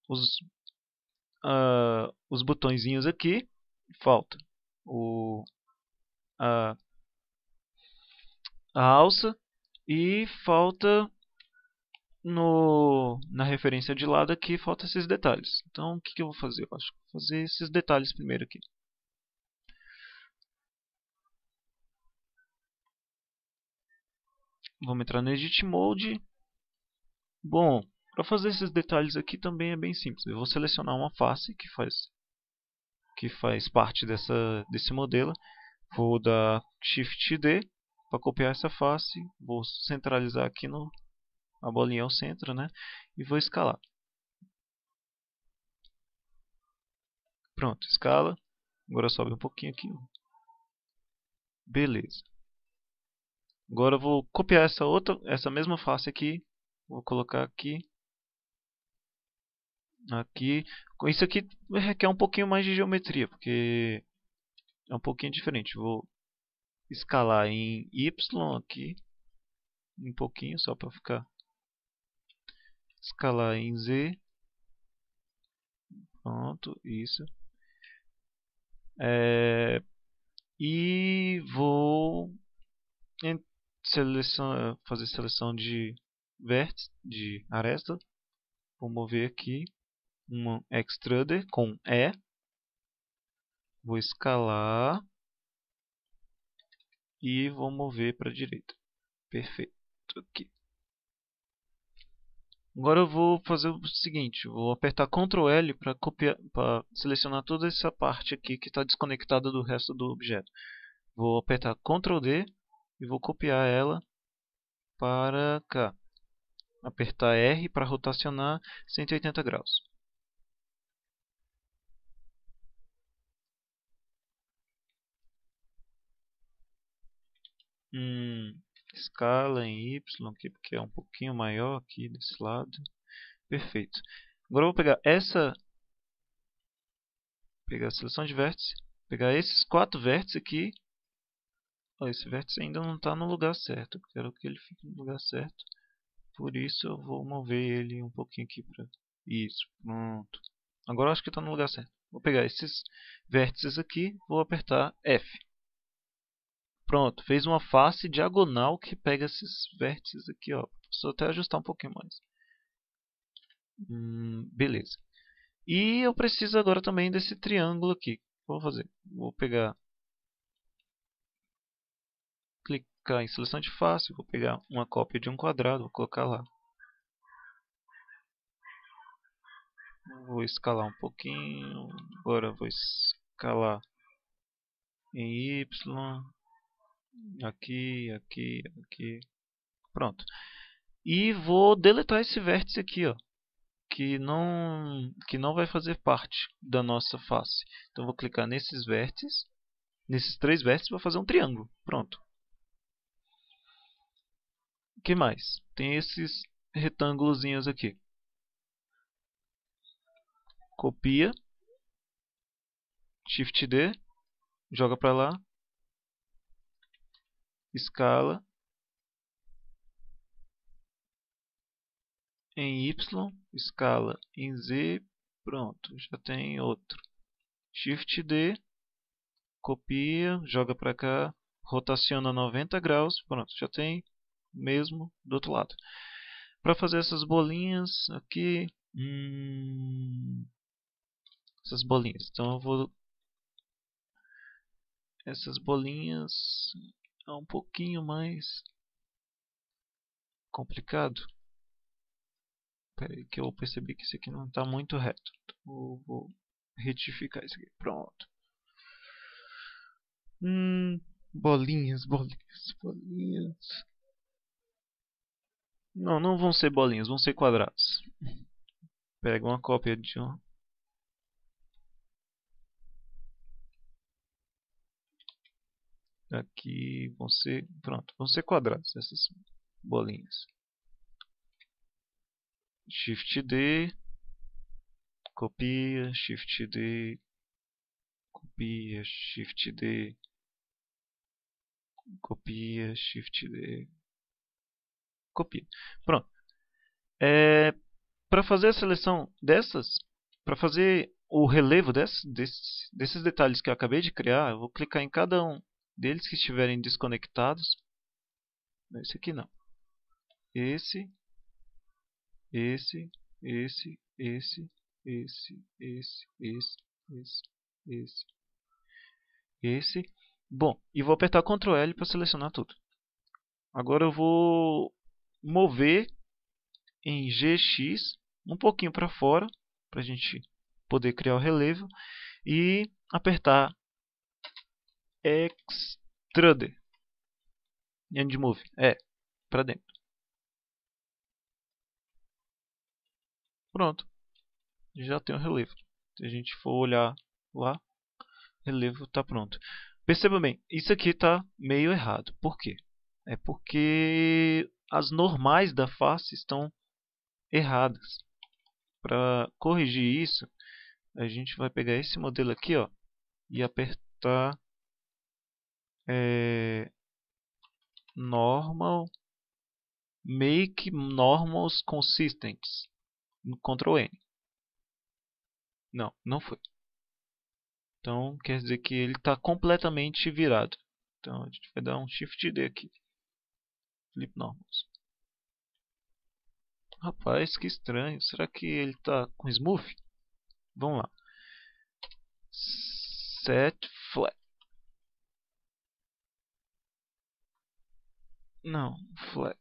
os, uh, os botõezinhos aqui. Falta o, a, a alça e falta no, na referência de lado aqui falta esses detalhes. Então o que, que eu vou fazer? Eu acho que vou fazer esses detalhes primeiro aqui. Vamos entrar no Edit Mode. Bom, para fazer esses detalhes aqui também é bem simples. Eu vou selecionar uma face que faz que faz parte dessa, desse modelo. Vou dar Shift D para copiar essa face. Vou centralizar aqui no a bolinha ao centro, né? E vou escalar. Pronto, escala. Agora sobe um pouquinho aqui. Beleza. Agora eu vou copiar essa outra, essa mesma face aqui. Vou colocar aqui. Aqui. Isso aqui requer um pouquinho mais de geometria, porque é um pouquinho diferente. Vou escalar em Y aqui. Um pouquinho, só para ficar. Escalar em Z. Pronto, isso. É, e vou seleção, fazer seleção de vértice, de aresta. Vou mover aqui um extruder com E. Vou escalar e vou mover para a direita. Perfeito. Aqui. Agora eu vou fazer o seguinte, vou apertar Ctrl L para copiar, para selecionar toda essa parte aqui que está desconectada do resto do objeto. Vou apertar Ctrl D e vou copiar ela para cá. Apertar R para rotacionar 180 graus. Hum, escala em Y aqui, porque é um pouquinho maior aqui desse lado. Perfeito. Agora eu vou pegar essa, pegar a seleção de vértice, pegar esses quatro vértices aqui. Oh, esse vértice ainda não está no lugar certo, eu quero que ele fique no lugar certo. Por isso eu vou mover ele um pouquinho aqui para isso, pronto. Agora eu acho que está no lugar certo. Vou pegar esses vértices aqui, vou apertar F. Pronto, fez uma face diagonal que pega esses vértices aqui, ó. Preciso até ajustar um pouquinho mais. Hum, beleza. E eu preciso agora também desse triângulo aqui. Vou fazer. Vou pegar, clicar em seleção de face, vou pegar uma cópia de um quadrado, vou colocar lá. Vou escalar um pouquinho. Agora vou escalar em Y aqui, aqui, aqui. Pronto. E vou deletar esse vértice aqui, ó, que não que não vai fazer parte da nossa face. Então vou clicar nesses vértices, nesses três vértices vou fazer um triângulo. Pronto. O que mais? Tem esses retângulos aqui. Copia, Shift D, joga para lá, escala em Y, escala em Z, pronto, já tem outro. Shift D, copia, joga para cá, rotaciona 90 graus, pronto, já tem mesmo do outro lado. Para fazer essas bolinhas aqui, hum, essas bolinhas, então eu vou essas bolinhas é um pouquinho mais complicado. Espera aí que eu percebi que isso aqui não está muito reto. Então vou retificar isso aqui. Pronto. Hum, bolinhas, bolinhas, bolinhas. Não, não vão ser bolinhas, vão ser quadrados. Pega uma cópia de um, Aqui vão ser, pronto, vão ser quadrados essas bolinhas. Shift D, copia, Shift D, copia, Shift D, copia, Shift D, copia. Pronto. É, para fazer a seleção dessas, para fazer o relevo desse, desses, desses detalhes que eu acabei de criar, eu vou clicar em cada um deles que estiverem desconectados. Esse aqui não. Esse, esse, esse, esse, esse, esse, esse, esse, esse, esse. Bom, e vou apertar Ctrl L para selecionar tudo. Agora eu vou mover em GX um pouquinho para fora, para a gente poder criar o relevo, e apertar Extruder. End Move. É, para dentro. Pronto. Já tem o relevo. Se a gente for olhar lá, relevo está pronto. Perceba bem, isso aqui está meio errado. Por quê? É porque as normais da face estão erradas. Para corrigir isso, a gente vai pegar esse modelo aqui ó, e apertar é, normal make normals consistents no Ctrl N. Não, não foi. Então quer dizer que ele está completamente virado. Então a gente vai dar um Shift D aqui. Flip normals. Rapaz, que estranho. Será que ele está com smooth? Vamos lá. Set flat. Não, flat.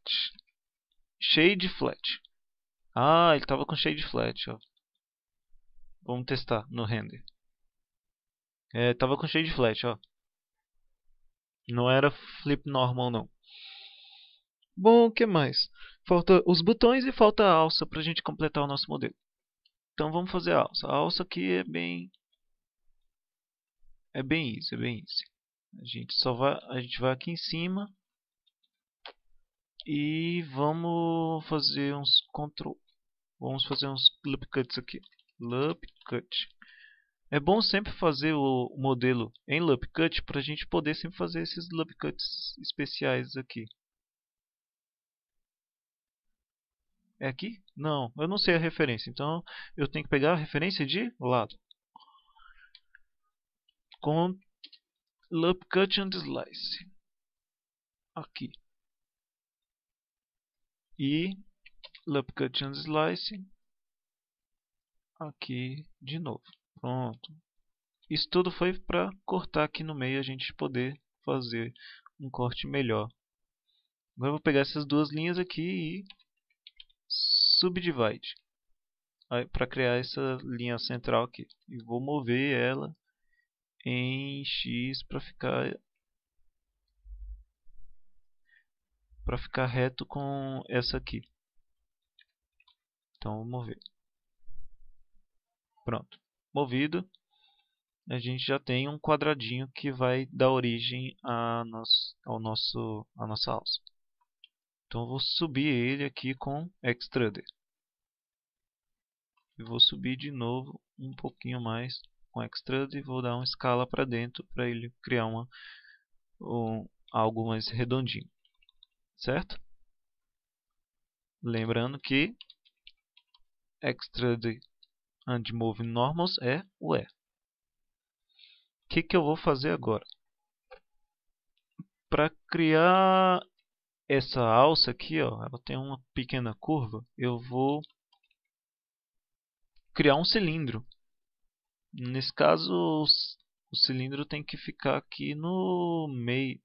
Shade flat. Ah, ele estava com shade flat, ó. Vamos testar no render. É, tava com shade flat, ó. Não era flip normal não. Bom, o que mais? Falta os botões e falta a alça para a gente completar o nosso modelo. Então vamos fazer a alça. A alça aqui é bem é bem isso, é bem isso. A gente só vai a gente vai aqui em cima e vamos fazer uns control vamos fazer uns loop cuts aqui. Loop cut. É bom sempre fazer o modelo em loop cut para a gente poder sempre fazer esses loop cuts especiais aqui. É aqui? Não, eu não sei a referência. Então eu tenho que pegar a referência de lado. Com loop cut and slice. Aqui. E loop cut and slice. Aqui de novo. Pronto. Isso tudo foi para cortar aqui no meio a gente poder fazer um corte melhor. Agora eu vou pegar essas duas linhas aqui e subdivide para criar essa linha central aqui e vou mover ela em x para ficar para ficar reto com essa aqui. Então vou mover. Pronto. Movido. A gente já tem um quadradinho que vai dar origem a ao nosso, a nossa alça. Então vou subir ele aqui com Extruder. E vou subir de novo um pouquinho mais com Extruder e vou dar uma escala para dentro para ele criar uma, um, algo mais redondinho. Certo? Lembrando que Extruder and Move Normals é o E. O que, que eu vou fazer agora? Para criar essa alça aqui, ó, ela tem uma pequena curva, eu vou criar um cilindro. Nesse caso, o cilindro tem que ficar aqui no meio.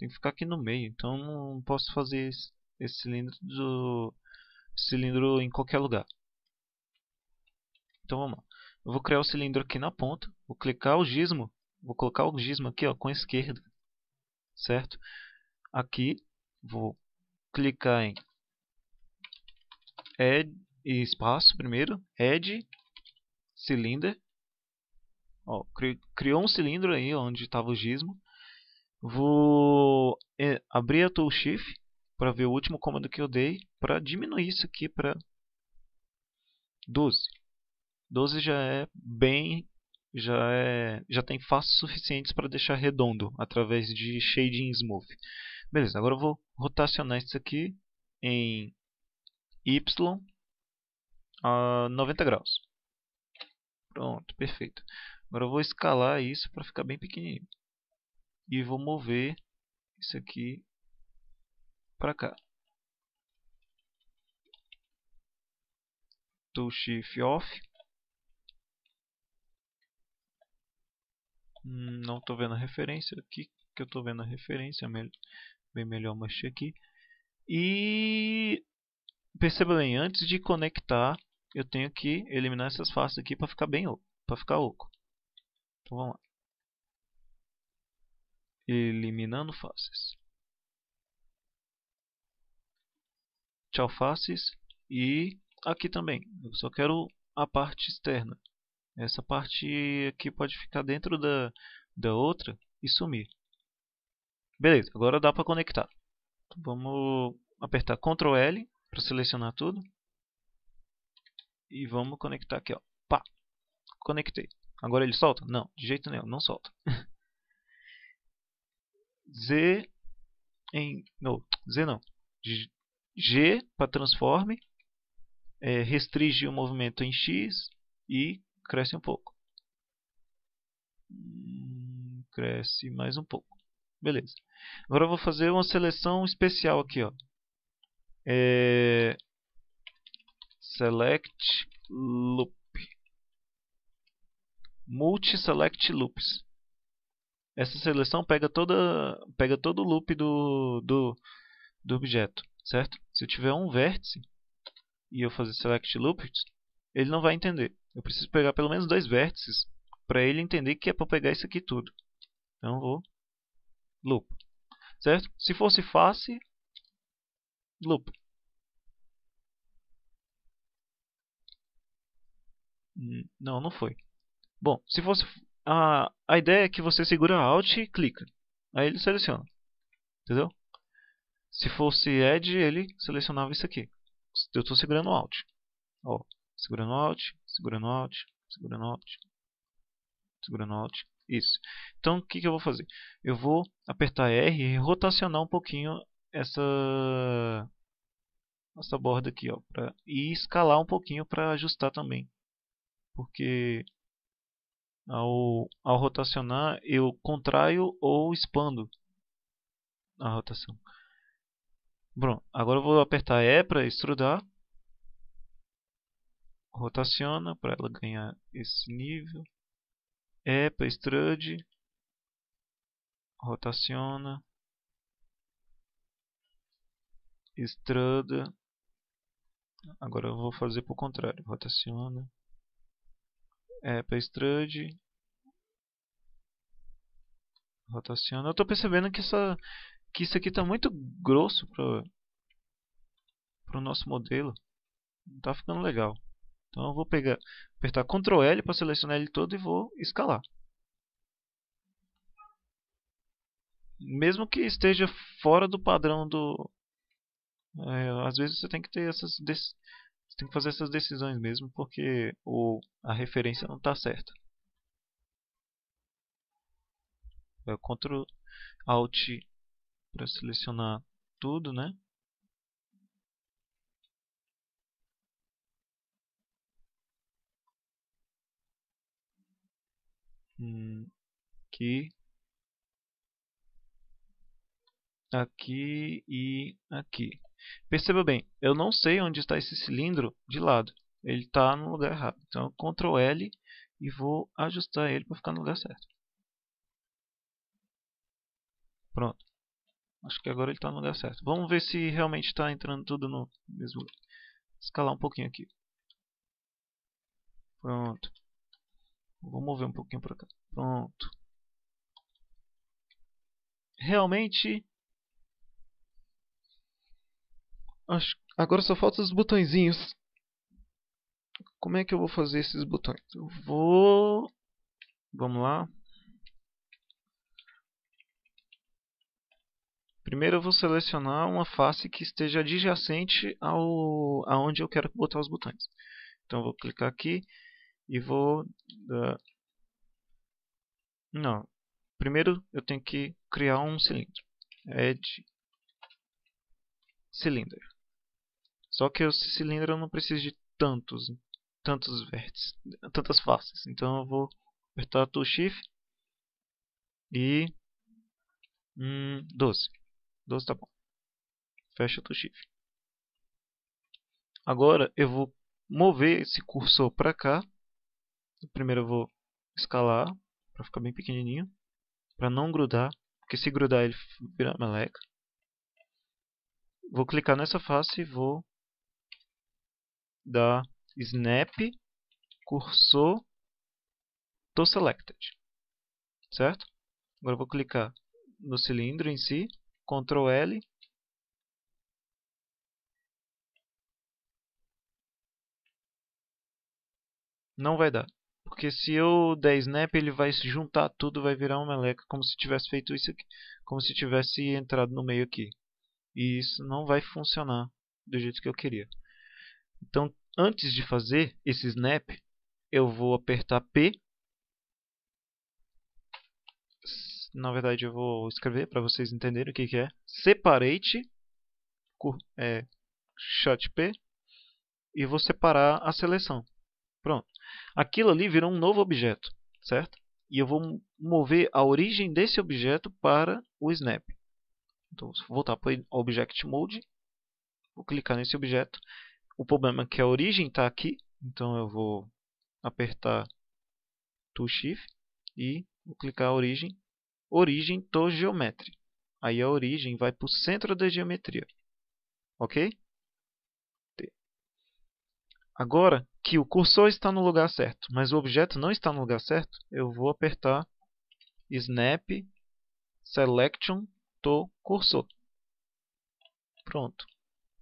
Tem que ficar aqui no meio. Então não posso fazer esse, cilindro do cilindro em qualquer lugar. Então vamos lá. Eu vou criar o cilindro aqui na ponta. Vou clicar o gizmo. Vou colocar o gizmo aqui ó, com a esquerda. Certo? Aqui vou clicar em add espaço primeiro, add cylinder. Ó, criou um cilindro aí onde estava o gizmo. Vou é, abrir a tool shift para ver o último comando que eu dei para diminuir isso aqui para 12. 12 já é bem já é já tem faces suficientes para deixar redondo através de shading smooth. Beleza, agora eu vou rotacionar isso aqui em Y a 90 graus. Pronto, perfeito. Agora eu vou escalar isso para ficar bem pequenininho. E vou mover isso aqui para cá. Tool Shift Off. Hum, não estou vendo a referência aqui, que eu estou vendo a referência bem melhor mexer aqui. E perceba bem, antes de conectar, eu tenho que eliminar essas faces aqui para ficar bem para ficar oco. Então vamos lá. Eliminando faces. Tchau faces e aqui também. Eu só quero a parte externa. Essa parte aqui pode ficar dentro da, da outra e sumir. Beleza, agora dá para conectar. Vamos apertar Ctrl L para selecionar tudo. E vamos conectar aqui, ó. Pá. Conectei. Agora ele solta? Não, de jeito nenhum, não solta. Z em não, Z não. G para transforme, é, restringe o movimento em X e cresce um pouco. Hum, cresce mais um pouco. Beleza. Agora eu vou fazer uma seleção especial aqui, ó. É... Select Loop. Multi Select Loops. Essa seleção pega toda, pega todo o loop do, do, do objeto, certo? Se eu tiver um vértice e eu fazer Select Loops, ele não vai entender. Eu preciso pegar pelo menos dois vértices para ele entender que é para pegar isso aqui tudo. Então eu vou loop. Certo? Se fosse face, loop. Hum, não, não foi. Bom, se fosse a, a ideia é que você segura Alt e clica. Aí ele seleciona. Entendeu? Se fosse Edge, ele selecionava isso aqui. Eu estou segurando Alt. Ó, segurando Alt, segurando Alt, segurando Alt, segurando Alt. Isso. Então, o que, que eu vou fazer? Eu vou apertar R e rotacionar um pouquinho essa essa borda aqui, ó, pra, e escalar um pouquinho para ajustar também. Porque ao, ao rotacionar eu contraio ou expando a rotação. Bom, agora eu vou apertar E para extrudar. Rotaciona para ela ganhar esse nível é para extrude, rotaciona, extruda. Agora eu vou fazer por contrário, rotaciona, é para extrude, rotaciona. Eu estou percebendo que essa que isso aqui está muito grosso para o nosso modelo. Não está ficando legal. Então eu vou pegar, apertar Ctrl L para selecionar ele todo e vou escalar. Mesmo que esteja fora do padrão do... É, às vezes você tem que ter essas você tem que fazer essas decisões mesmo porque o, a referência não está certa. É Ctrl Alt para selecionar tudo, né? aqui, aqui e aqui. Perceba bem, eu não sei onde está esse cilindro de lado. Ele está no lugar errado. Então, Ctrl L e vou ajustar ele para ficar no lugar certo. Pronto. Acho que agora ele está no lugar certo. Vamos ver se realmente está entrando tudo no mesmo lugar. Escalar um pouquinho aqui. Pronto. Vou mover um pouquinho para cá. Pronto. Realmente. Acho... Agora só faltam os botõezinhos. Como é que eu vou fazer esses botões? Eu vou. Vamos lá. Primeiro eu vou selecionar uma face que esteja adjacente ao aonde eu quero botar os botões. Então eu vou clicar aqui e vou não primeiro eu tenho que criar um cilindro add cylinder só que esse cilindro não preciso de tantos tantos vértices tantas faces. Então eu vou apertar o shift e hum, 12 12 tá bom. Fecha o shift. Agora eu vou mover esse cursor para cá. Primeiro eu vou escalar para ficar bem pequenininho, para não grudar, porque se grudar ele vira meleca. Vou clicar nessa face e vou dar snap cursor to selected. Certo? Agora vou clicar no cilindro em si, Ctrl L. Não vai dar. Porque se eu der snap, ele vai se juntar tudo, vai virar uma meleca, como se tivesse feito isso aqui. Como se tivesse entrado no meio aqui. E isso não vai funcionar do jeito que eu queria. Então, antes de fazer esse snap, eu vou apertar P. Na verdade, eu vou escrever para vocês entenderem o que, que é. Separate, é, shut P, e vou separar a seleção. Pronto. Aquilo ali virou um novo objeto, certo? E eu vou mover a origem desse objeto para o snap. Então, vou voltar para o Object Mode. Vou clicar nesse objeto. O problema é que a origem está aqui. Então, eu vou apertar to Shift e vou clicar origem. Origem to Geometry. Aí a origem vai para o centro da geometria. Ok? Agora que o cursor está no lugar certo, mas o objeto não está no lugar certo, eu vou apertar Snap Selection to Cursor. Pronto.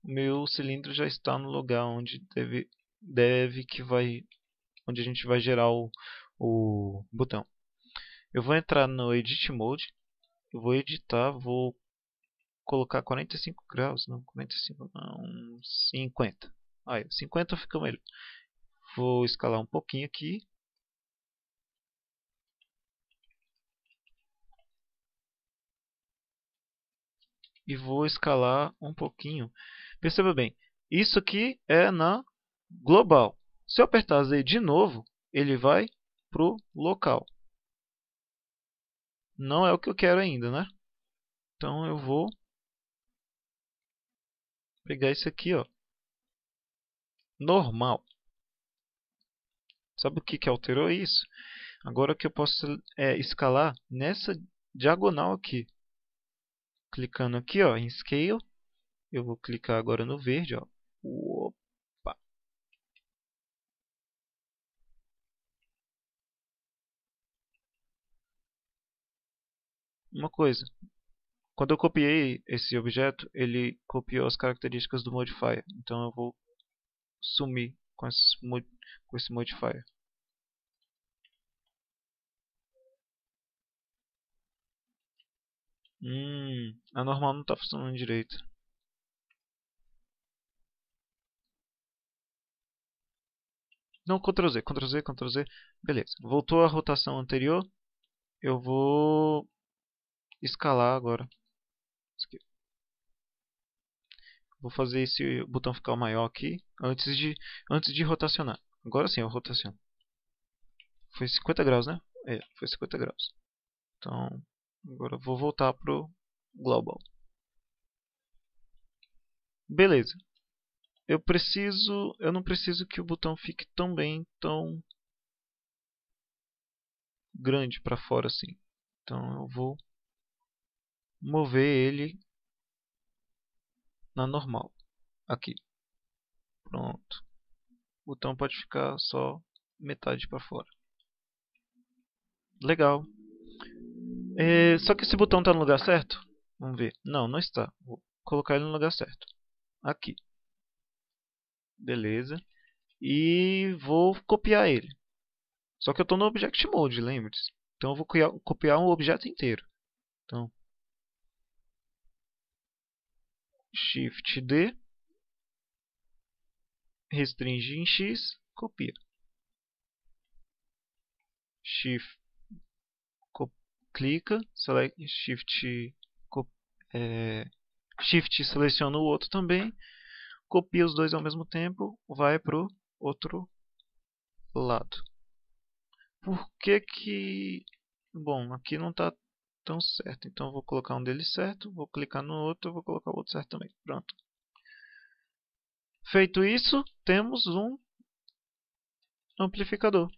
Meu cilindro já está no lugar onde deve, deve que vai, onde a gente vai gerar o, o botão. Eu vou entrar no Edit Mode, eu vou editar, vou colocar 45 graus, não 45, não 50. Aí, 50 fica melhor. Vou escalar um pouquinho aqui. E vou escalar um pouquinho. Perceba bem, isso aqui é na global. Se eu apertar Z de novo, ele vai para o local. Não é o que eu quero ainda, né? Então eu vou pegar isso aqui, ó normal. Sabe o que, que alterou isso? Agora que eu posso é, escalar nessa diagonal aqui. Clicando aqui ó, em Scale, eu vou clicar agora no verde. Ó. Opa. Uma coisa, quando eu copiei esse objeto, ele copiou as características do modifier. Então eu vou sumir com esse, com esse modifier. Hum, a normal não está funcionando direito. Não, Ctrl Z, Ctrl Z, Ctrl Z. Beleza. Voltou a rotação anterior. Eu vou escalar agora. Vou fazer esse botão ficar maior aqui antes de, antes de rotacionar. Agora sim eu rotaciono. Foi 50 graus, né? É, foi 50 graus. Então, agora eu vou voltar pro global. Beleza. Eu preciso, eu não preciso que o botão fique tão bem, tão grande para fora assim. Então eu vou mover ele na normal. Aqui. Pronto. O botão pode ficar só metade para fora. Legal. É, só que esse botão está no lugar certo? Vamos ver. Não, não está. Vou colocar ele no lugar certo. Aqui. Beleza. E vou copiar ele. Só que eu estou no Object Mode, lembre-se. Então eu vou copiar um objeto inteiro. Então, Shift D, restringe em X, copia. Shift clica, select, Shift é, Shift seleciona o outro também, copia os dois ao mesmo tempo, vai para o outro lado. Por que que... Bom, aqui não está tão certo. Então vou colocar um deles certo, vou clicar no outro, vou colocar o outro certo também. Pronto. Feito isso, temos um amplificador.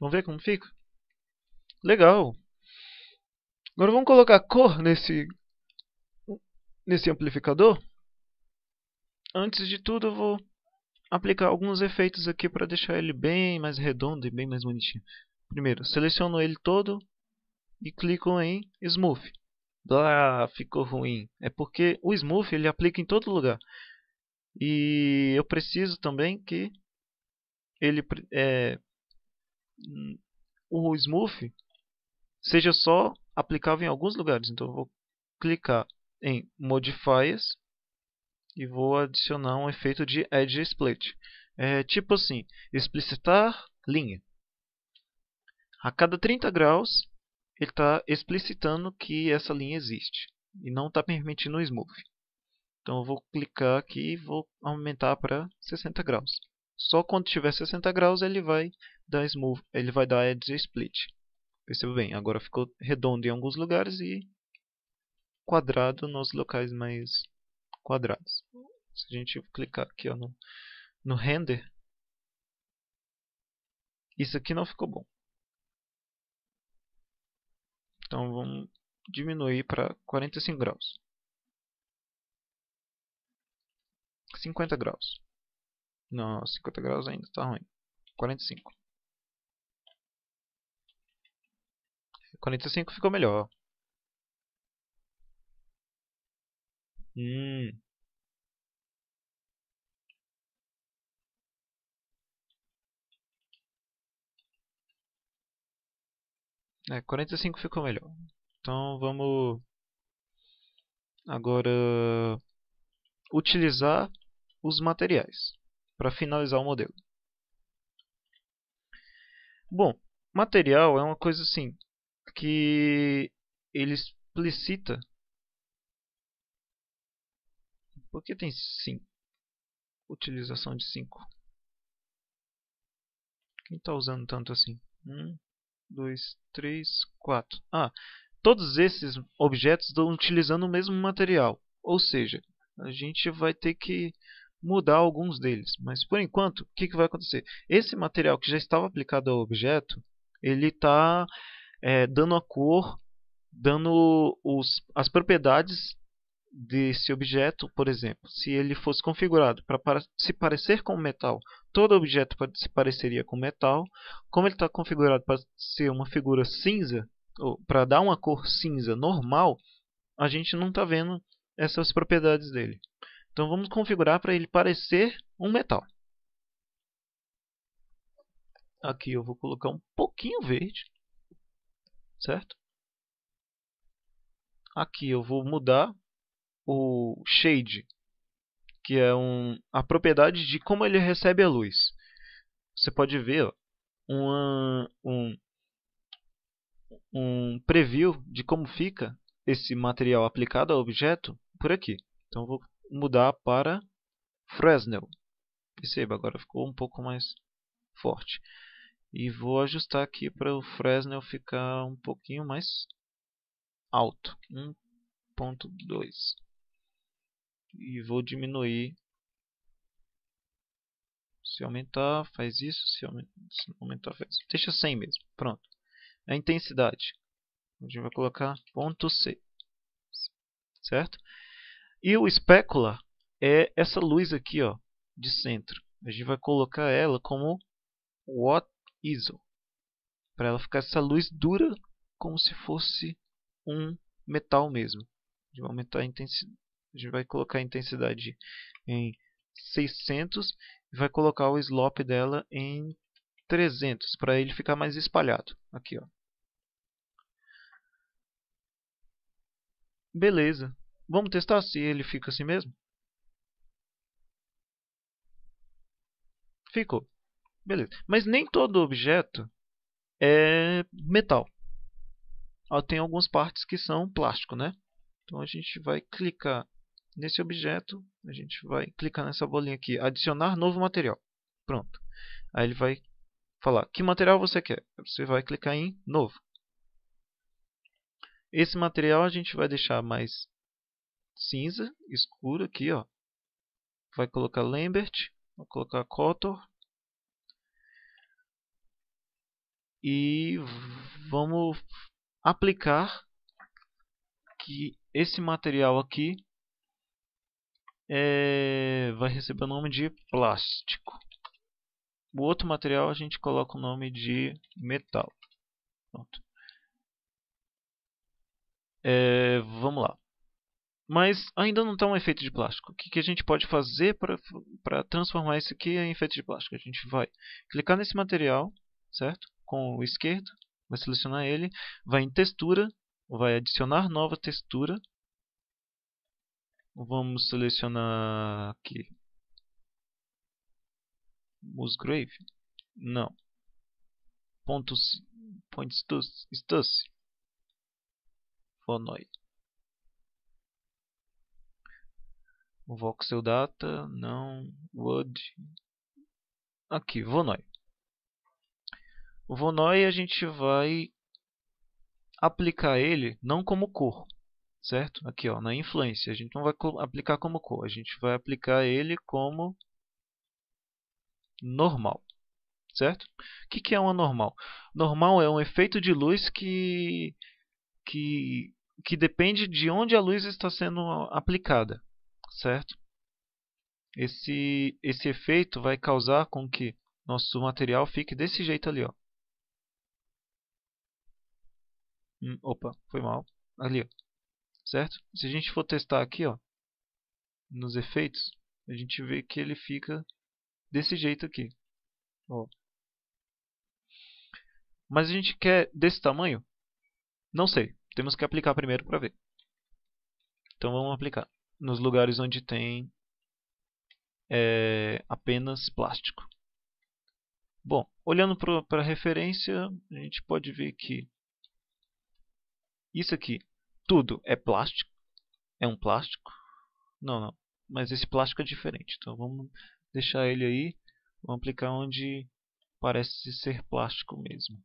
Vamos ver como fica? Legal. Agora vamos colocar cor nesse nesse amplificador. Antes de tudo, eu vou aplicar alguns efeitos aqui para deixar ele bem mais redondo e bem mais bonitinho. Primeiro, seleciono ele todo, e clico em Smooth. Ah, ficou ruim. É porque o Smooth ele aplica em todo lugar. E eu preciso também que ele é, o Smooth seja só aplicável em alguns lugares. Então eu vou clicar em Modifiers e vou adicionar um efeito de Edge Split. É tipo assim, explicitar linha. A cada 30 graus, ele está explicitando que essa linha existe e não está permitindo o smooth. Então eu vou clicar aqui e vou aumentar para 60 graus. Só quando tiver 60 graus ele vai dar smooth, ele vai dar edge split. Perceba bem, agora ficou redondo em alguns lugares e quadrado nos locais mais quadrados. Se a gente clicar aqui ó, no, no render, isso aqui não ficou bom. Então vamos diminuir para 45 graus. 50 graus. Não, 50 graus ainda está ruim. 45. 45 ficou melhor. Hum. É, 45 ficou melhor. Então vamos agora utilizar os materiais para finalizar o modelo. Bom, material é uma coisa assim que ele explicita por que tem 5? Utilização de 5. Quem está usando tanto assim? 1, 2, 3, 4. Ah, todos esses objetos estão utilizando o mesmo material. Ou seja, a gente vai ter que mudar alguns deles. Mas por enquanto, o que, que vai acontecer? Esse material que já estava aplicado ao objeto, ele está é, dando a cor, dando os, as propriedades desse objeto, por exemplo, se ele fosse configurado para se parecer com metal, todo objeto se pareceria com metal. Como ele está configurado para ser uma figura cinza, ou para dar uma cor cinza normal, a gente não está vendo essas propriedades dele. Então vamos configurar para ele parecer um metal. Aqui eu vou colocar um pouquinho verde, certo? Aqui eu vou mudar o shade, que é um, a propriedade de como ele recebe a luz. Você pode ver um, um, um preview de como fica esse material aplicado ao objeto por aqui. Então vou mudar para Fresnel. Perceba, agora ficou um pouco mais forte. E vou ajustar aqui para o Fresnel ficar um pouquinho mais alto. 1.2 e vou diminuir. Se aumentar, faz isso. Se aumentar, faz isso. Deixa 100 mesmo. Pronto. A intensidade. A gente vai colocar ponto C. Certo? E o specular é essa luz aqui, ó, de centro. A gente vai colocar ela como What ISO. Para ela ficar essa luz dura como se fosse um metal mesmo. A gente vai aumentar a intensidade a gente vai colocar a intensidade em 600 e vai colocar o slope dela em 300 para ele ficar mais espalhado. Aqui, ó. Beleza. Vamos testar se ele fica assim mesmo? Ficou. Beleza. Mas nem todo objeto é metal. Ó, tem algumas partes que são plástico, né? Então a gente vai clicar nesse objeto, a gente vai clicar nessa bolinha aqui, adicionar novo material. Pronto. Aí ele vai falar que material você quer. Você vai clicar em novo. Esse material a gente vai deixar mais cinza, escuro aqui, ó. Vai colocar Lambert, vai colocar Kotor. E vamos aplicar que esse material aqui é, vai receber o nome de plástico. O outro material a gente coloca o nome de metal. Pronto. É, vamos lá. Mas ainda não está um efeito de plástico. O que, que a gente pode fazer para transformar isso aqui em efeito de plástico? A gente vai clicar nesse material, certo? Com o esquerdo, vai selecionar ele, vai em textura, vai adicionar nova textura. Vamos selecionar aqui Musgrave? Não. Ponto, point Stuss. Vonoy. Voxel Data, não. Wood. Aqui, Vonoy. O Vonoy a gente vai aplicar ele não como cor, certo? Aqui, ó, na influência, a gente não vai aplicar como cor, a gente vai aplicar ele como normal, certo? O que, que é uma normal? Normal é um efeito de luz que, que, que depende de onde a luz está sendo aplicada certo? Esse, esse efeito vai causar com que nosso material fique desse jeito ali, ó. Hum, opa, foi mal. Ali, ó. Certo? Se a gente for testar aqui, ó, nos efeitos, a gente vê que ele fica desse jeito aqui. Ó. Mas a gente quer desse tamanho? Não sei. Temos que aplicar primeiro para ver. Então vamos aplicar nos lugares onde tem é, apenas plástico. Bom, olhando para a referência, a gente pode ver que isso aqui, tudo é plástico. É um plástico. Não, não. Mas esse plástico é diferente. Então vamos deixar ele aí. Vamos aplicar onde parece ser plástico mesmo.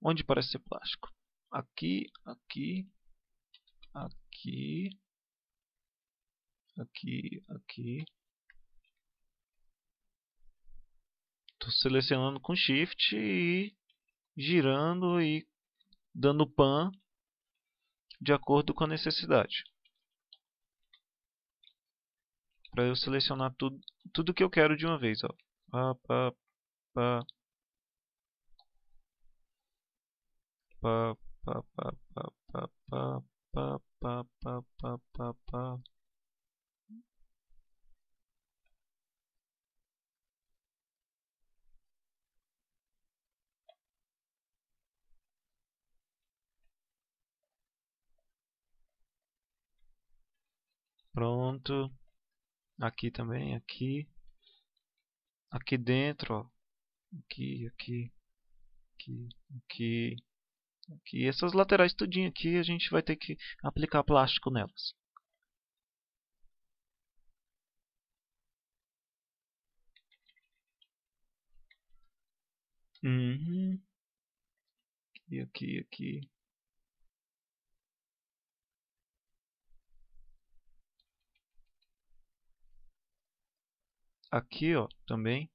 Onde parece ser plástico? Aqui, aqui, aqui aqui, aqui. Estou selecionando com Shift e girando e dando pan de acordo com a necessidade. Para eu selecionar tudo, tudo que eu quero de uma vez. Ó. Pá, pá, pá. Pá, pá, pá, pá, pá, pá, pá, pá, pá, pá, pá, Pronto. Aqui também, aqui. Aqui dentro, ó. Aqui, aqui. Aqui, aqui. Aqui. Essas laterais tudinho aqui a gente vai ter que aplicar plástico nelas. Uhum. Aqui, aqui, aqui. Aqui ó, também.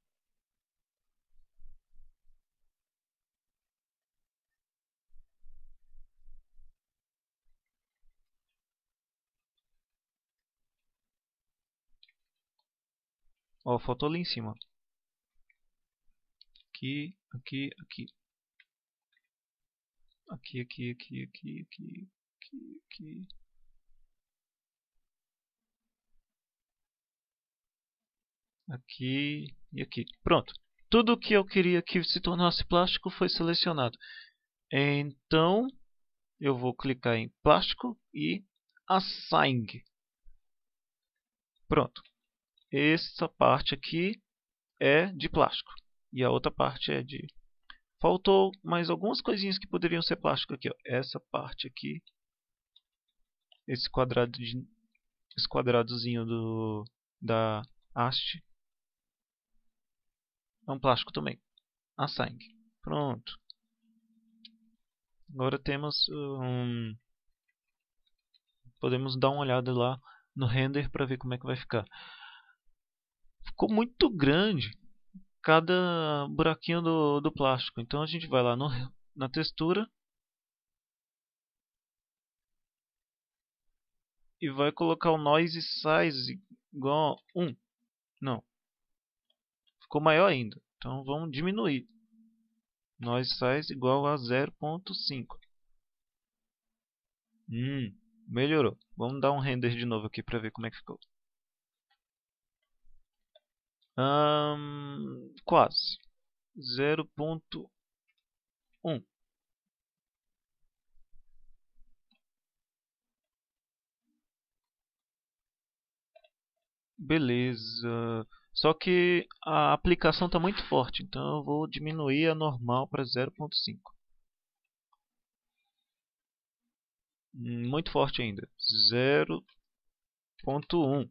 Ó, faltou ali em cima. Aqui, aqui, aqui. Aqui, aqui, aqui, aqui, aqui, aqui, aqui. Aqui e aqui. Pronto. Tudo o que eu queria que se tornasse plástico foi selecionado. Então, eu vou clicar em plástico e assign. Pronto. Essa parte aqui é de plástico e a outra parte é de faltou mais algumas coisinhas que poderiam ser plástico aqui, ó. Essa parte aqui, esse quadrado de, esse quadradozinho do da haste é um plástico também. A sangue. Pronto. Agora temos um... Podemos dar uma olhada lá no render para ver como é que vai ficar. Ficou muito grande cada buraquinho do, do plástico. Então a gente vai lá no, na textura e vai colocar o noise size igual a 1. Não, ficou maior ainda. Então vamos diminuir. Noise size igual a 0.5. Hum, melhorou. Vamos dar um render de novo aqui para ver como é que ficou. Hum, quase. 0.1 Beleza. Só que a aplicação está muito forte, então eu vou diminuir a normal para 0.5. Hum, muito forte ainda. 0.1.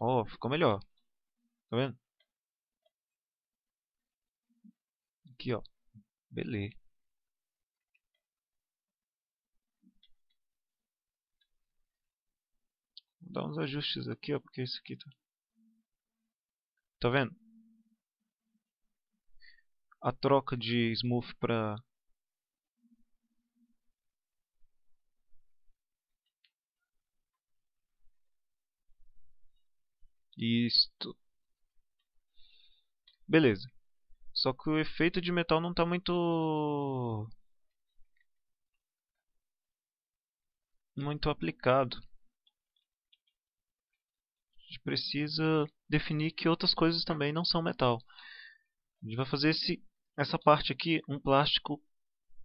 Ó, oh, ficou melhor. Tá vendo? Aqui, ó. Beleza. Dar uns ajustes aqui, ó, porque esse aqui tá... Tá vendo? A troca de smooth para Isto. Beleza. Só que o efeito de metal não está muito muito aplicado gente precisa definir que outras coisas também não são metal. A gente vai fazer esse, essa parte aqui um plástico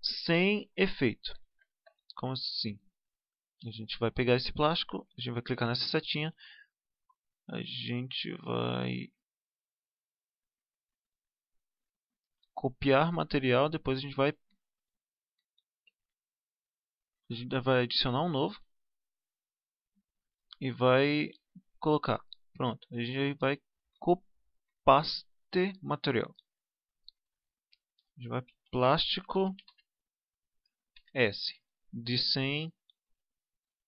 sem efeito. Como assim? A gente vai pegar esse plástico, a gente vai clicar nessa setinha, a gente vai copiar material, depois a gente vai a gente vai adicionar um novo e vai colocar. Pronto, a gente vai copaste material. A gente vai plástico S de sem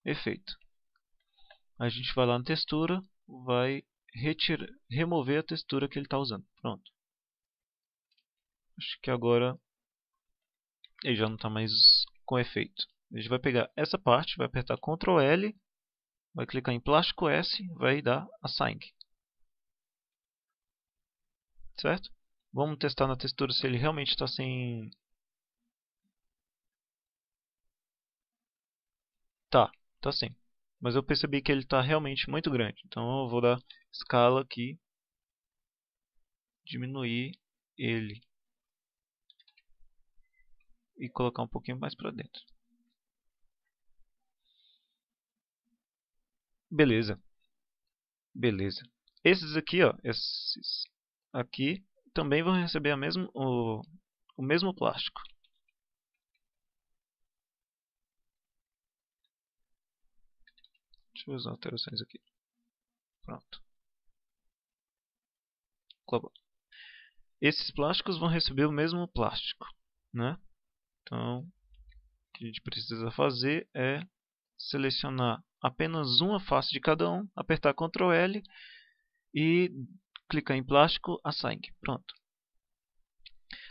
efeito. A gente vai lá na textura, vai retirar, remover a textura que ele está usando. Pronto. Acho que agora ele já não está mais com efeito. A gente vai pegar essa parte, vai apertar Ctrl L vai clicar em plástico S, vai dar Assign. Certo? Vamos testar na textura se ele realmente está sem... Tá, tá sim. Mas eu percebi que ele está realmente muito grande. Então eu vou dar escala aqui. Diminuir ele. E colocar um pouquinho mais para dentro. Beleza. Beleza. Esses aqui, ó, esses aqui também vão receber a mesmo, o, o mesmo plástico. Deixa eu usar alterações aqui. Pronto. Esses plásticos vão receber o mesmo plástico, né? Então, o que a gente precisa fazer é selecionar apenas uma face de cada um, apertar Ctrl L e clicar em plástico, assign. Pronto.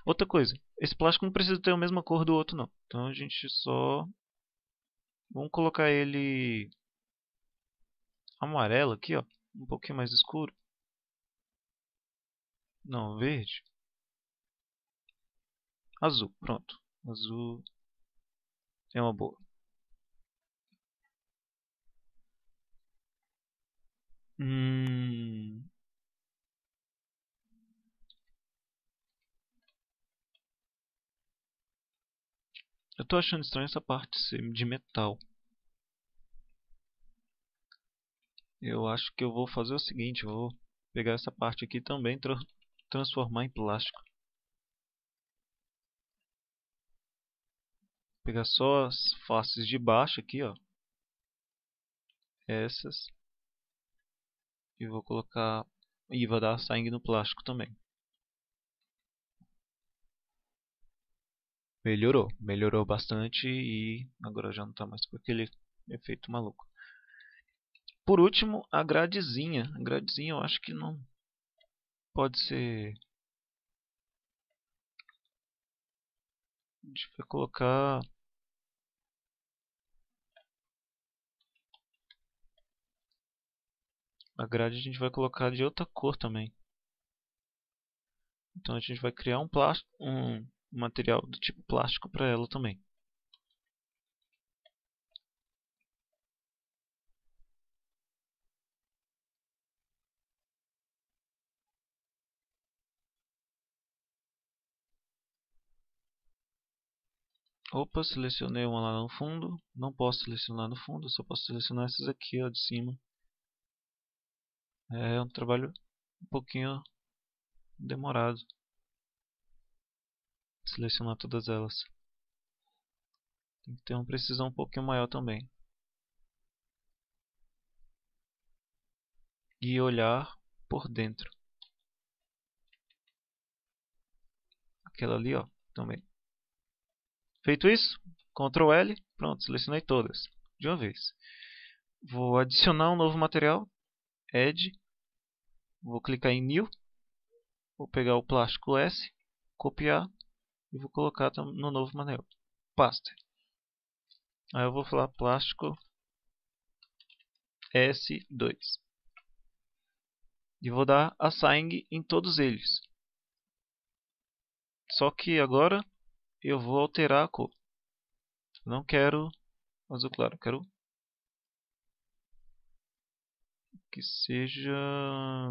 Outra coisa, esse plástico não precisa ter a mesma cor do outro não. Então a gente só vamos colocar ele amarelo aqui, ó, um pouquinho mais escuro. Não, verde. Azul, pronto. Azul é uma boa. Hum. Eu tô achando estranho essa parte de metal. Eu acho que eu vou fazer o seguinte, vou pegar essa parte aqui também tra transformar em plástico. Pegar só as faces de baixo aqui, ó. Essas e vou colocar e vou dar sangue no plástico também. Melhorou, melhorou bastante e agora já não está mais com aquele efeito maluco. Por último, a gradezinha. A gradezinha eu acho que não pode ser. A gente vai colocar a grade a gente vai colocar de outra cor também. Então a gente vai criar um plástico, um material do tipo plástico para ela também. Opa, selecionei uma lá no fundo. Não posso selecionar no fundo, só posso selecionar essas aqui ó, de cima. É um trabalho um pouquinho demorado. Selecionar todas elas. Tem que ter uma precisão um pouquinho maior também. E olhar por dentro. Aquela ali, ó, também. Feito isso, Ctrl L, pronto, selecionei todas de uma vez. Vou adicionar um novo material, Add, vou clicar em New, vou pegar o plástico S, copiar e vou colocar no novo material, Paste. Aí eu vou falar plástico S2 e vou dar Assign em todos eles. Só que agora eu vou alterar a cor. Não quero azul claro, quero que seja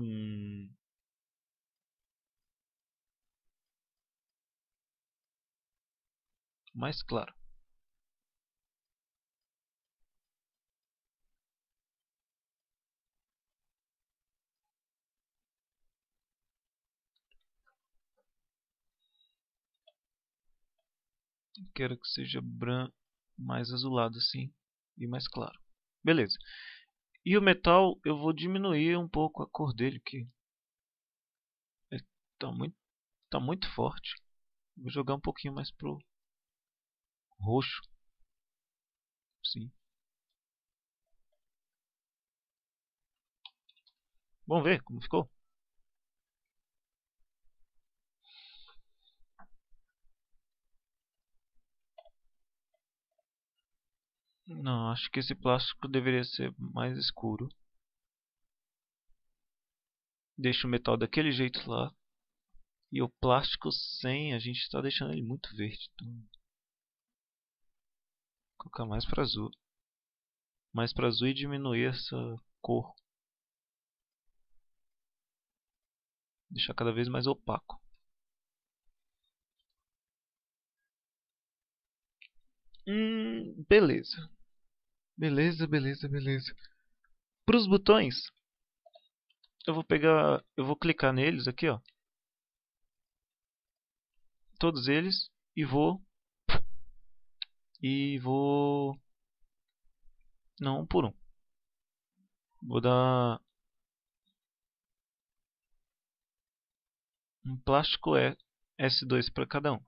hum, mais claro. quero que seja branco, mais azulado assim e mais claro. Beleza. E o metal eu vou diminuir um pouco a cor dele que está muito tá muito forte. Vou jogar um pouquinho mais pro roxo. Sim. Vamos ver como ficou. Não, acho que esse plástico deveria ser mais escuro. Deixa o metal daquele jeito lá. E o plástico sem, a gente está deixando ele muito verde. Então... Vou colocar mais para azul. Mais para azul e diminuir essa cor. Deixar cada vez mais opaco. Hum, beleza. Beleza, beleza, beleza. Para os botões, eu vou pegar, eu vou clicar neles aqui, ó. Todos eles e vou e vou não um por um. Vou dar um plástico S2 para cada um.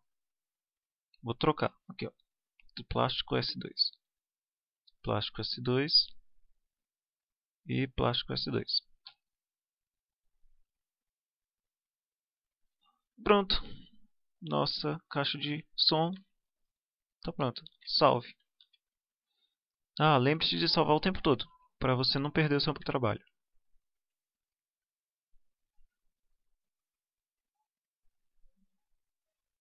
Vou trocar aqui, ó de plástico S2. Plástico S2 e plástico S2. Pronto. Nossa caixa de som está pronta. Salve. Ah, lembre-se de salvar o tempo todo, para você não perder o seu trabalho.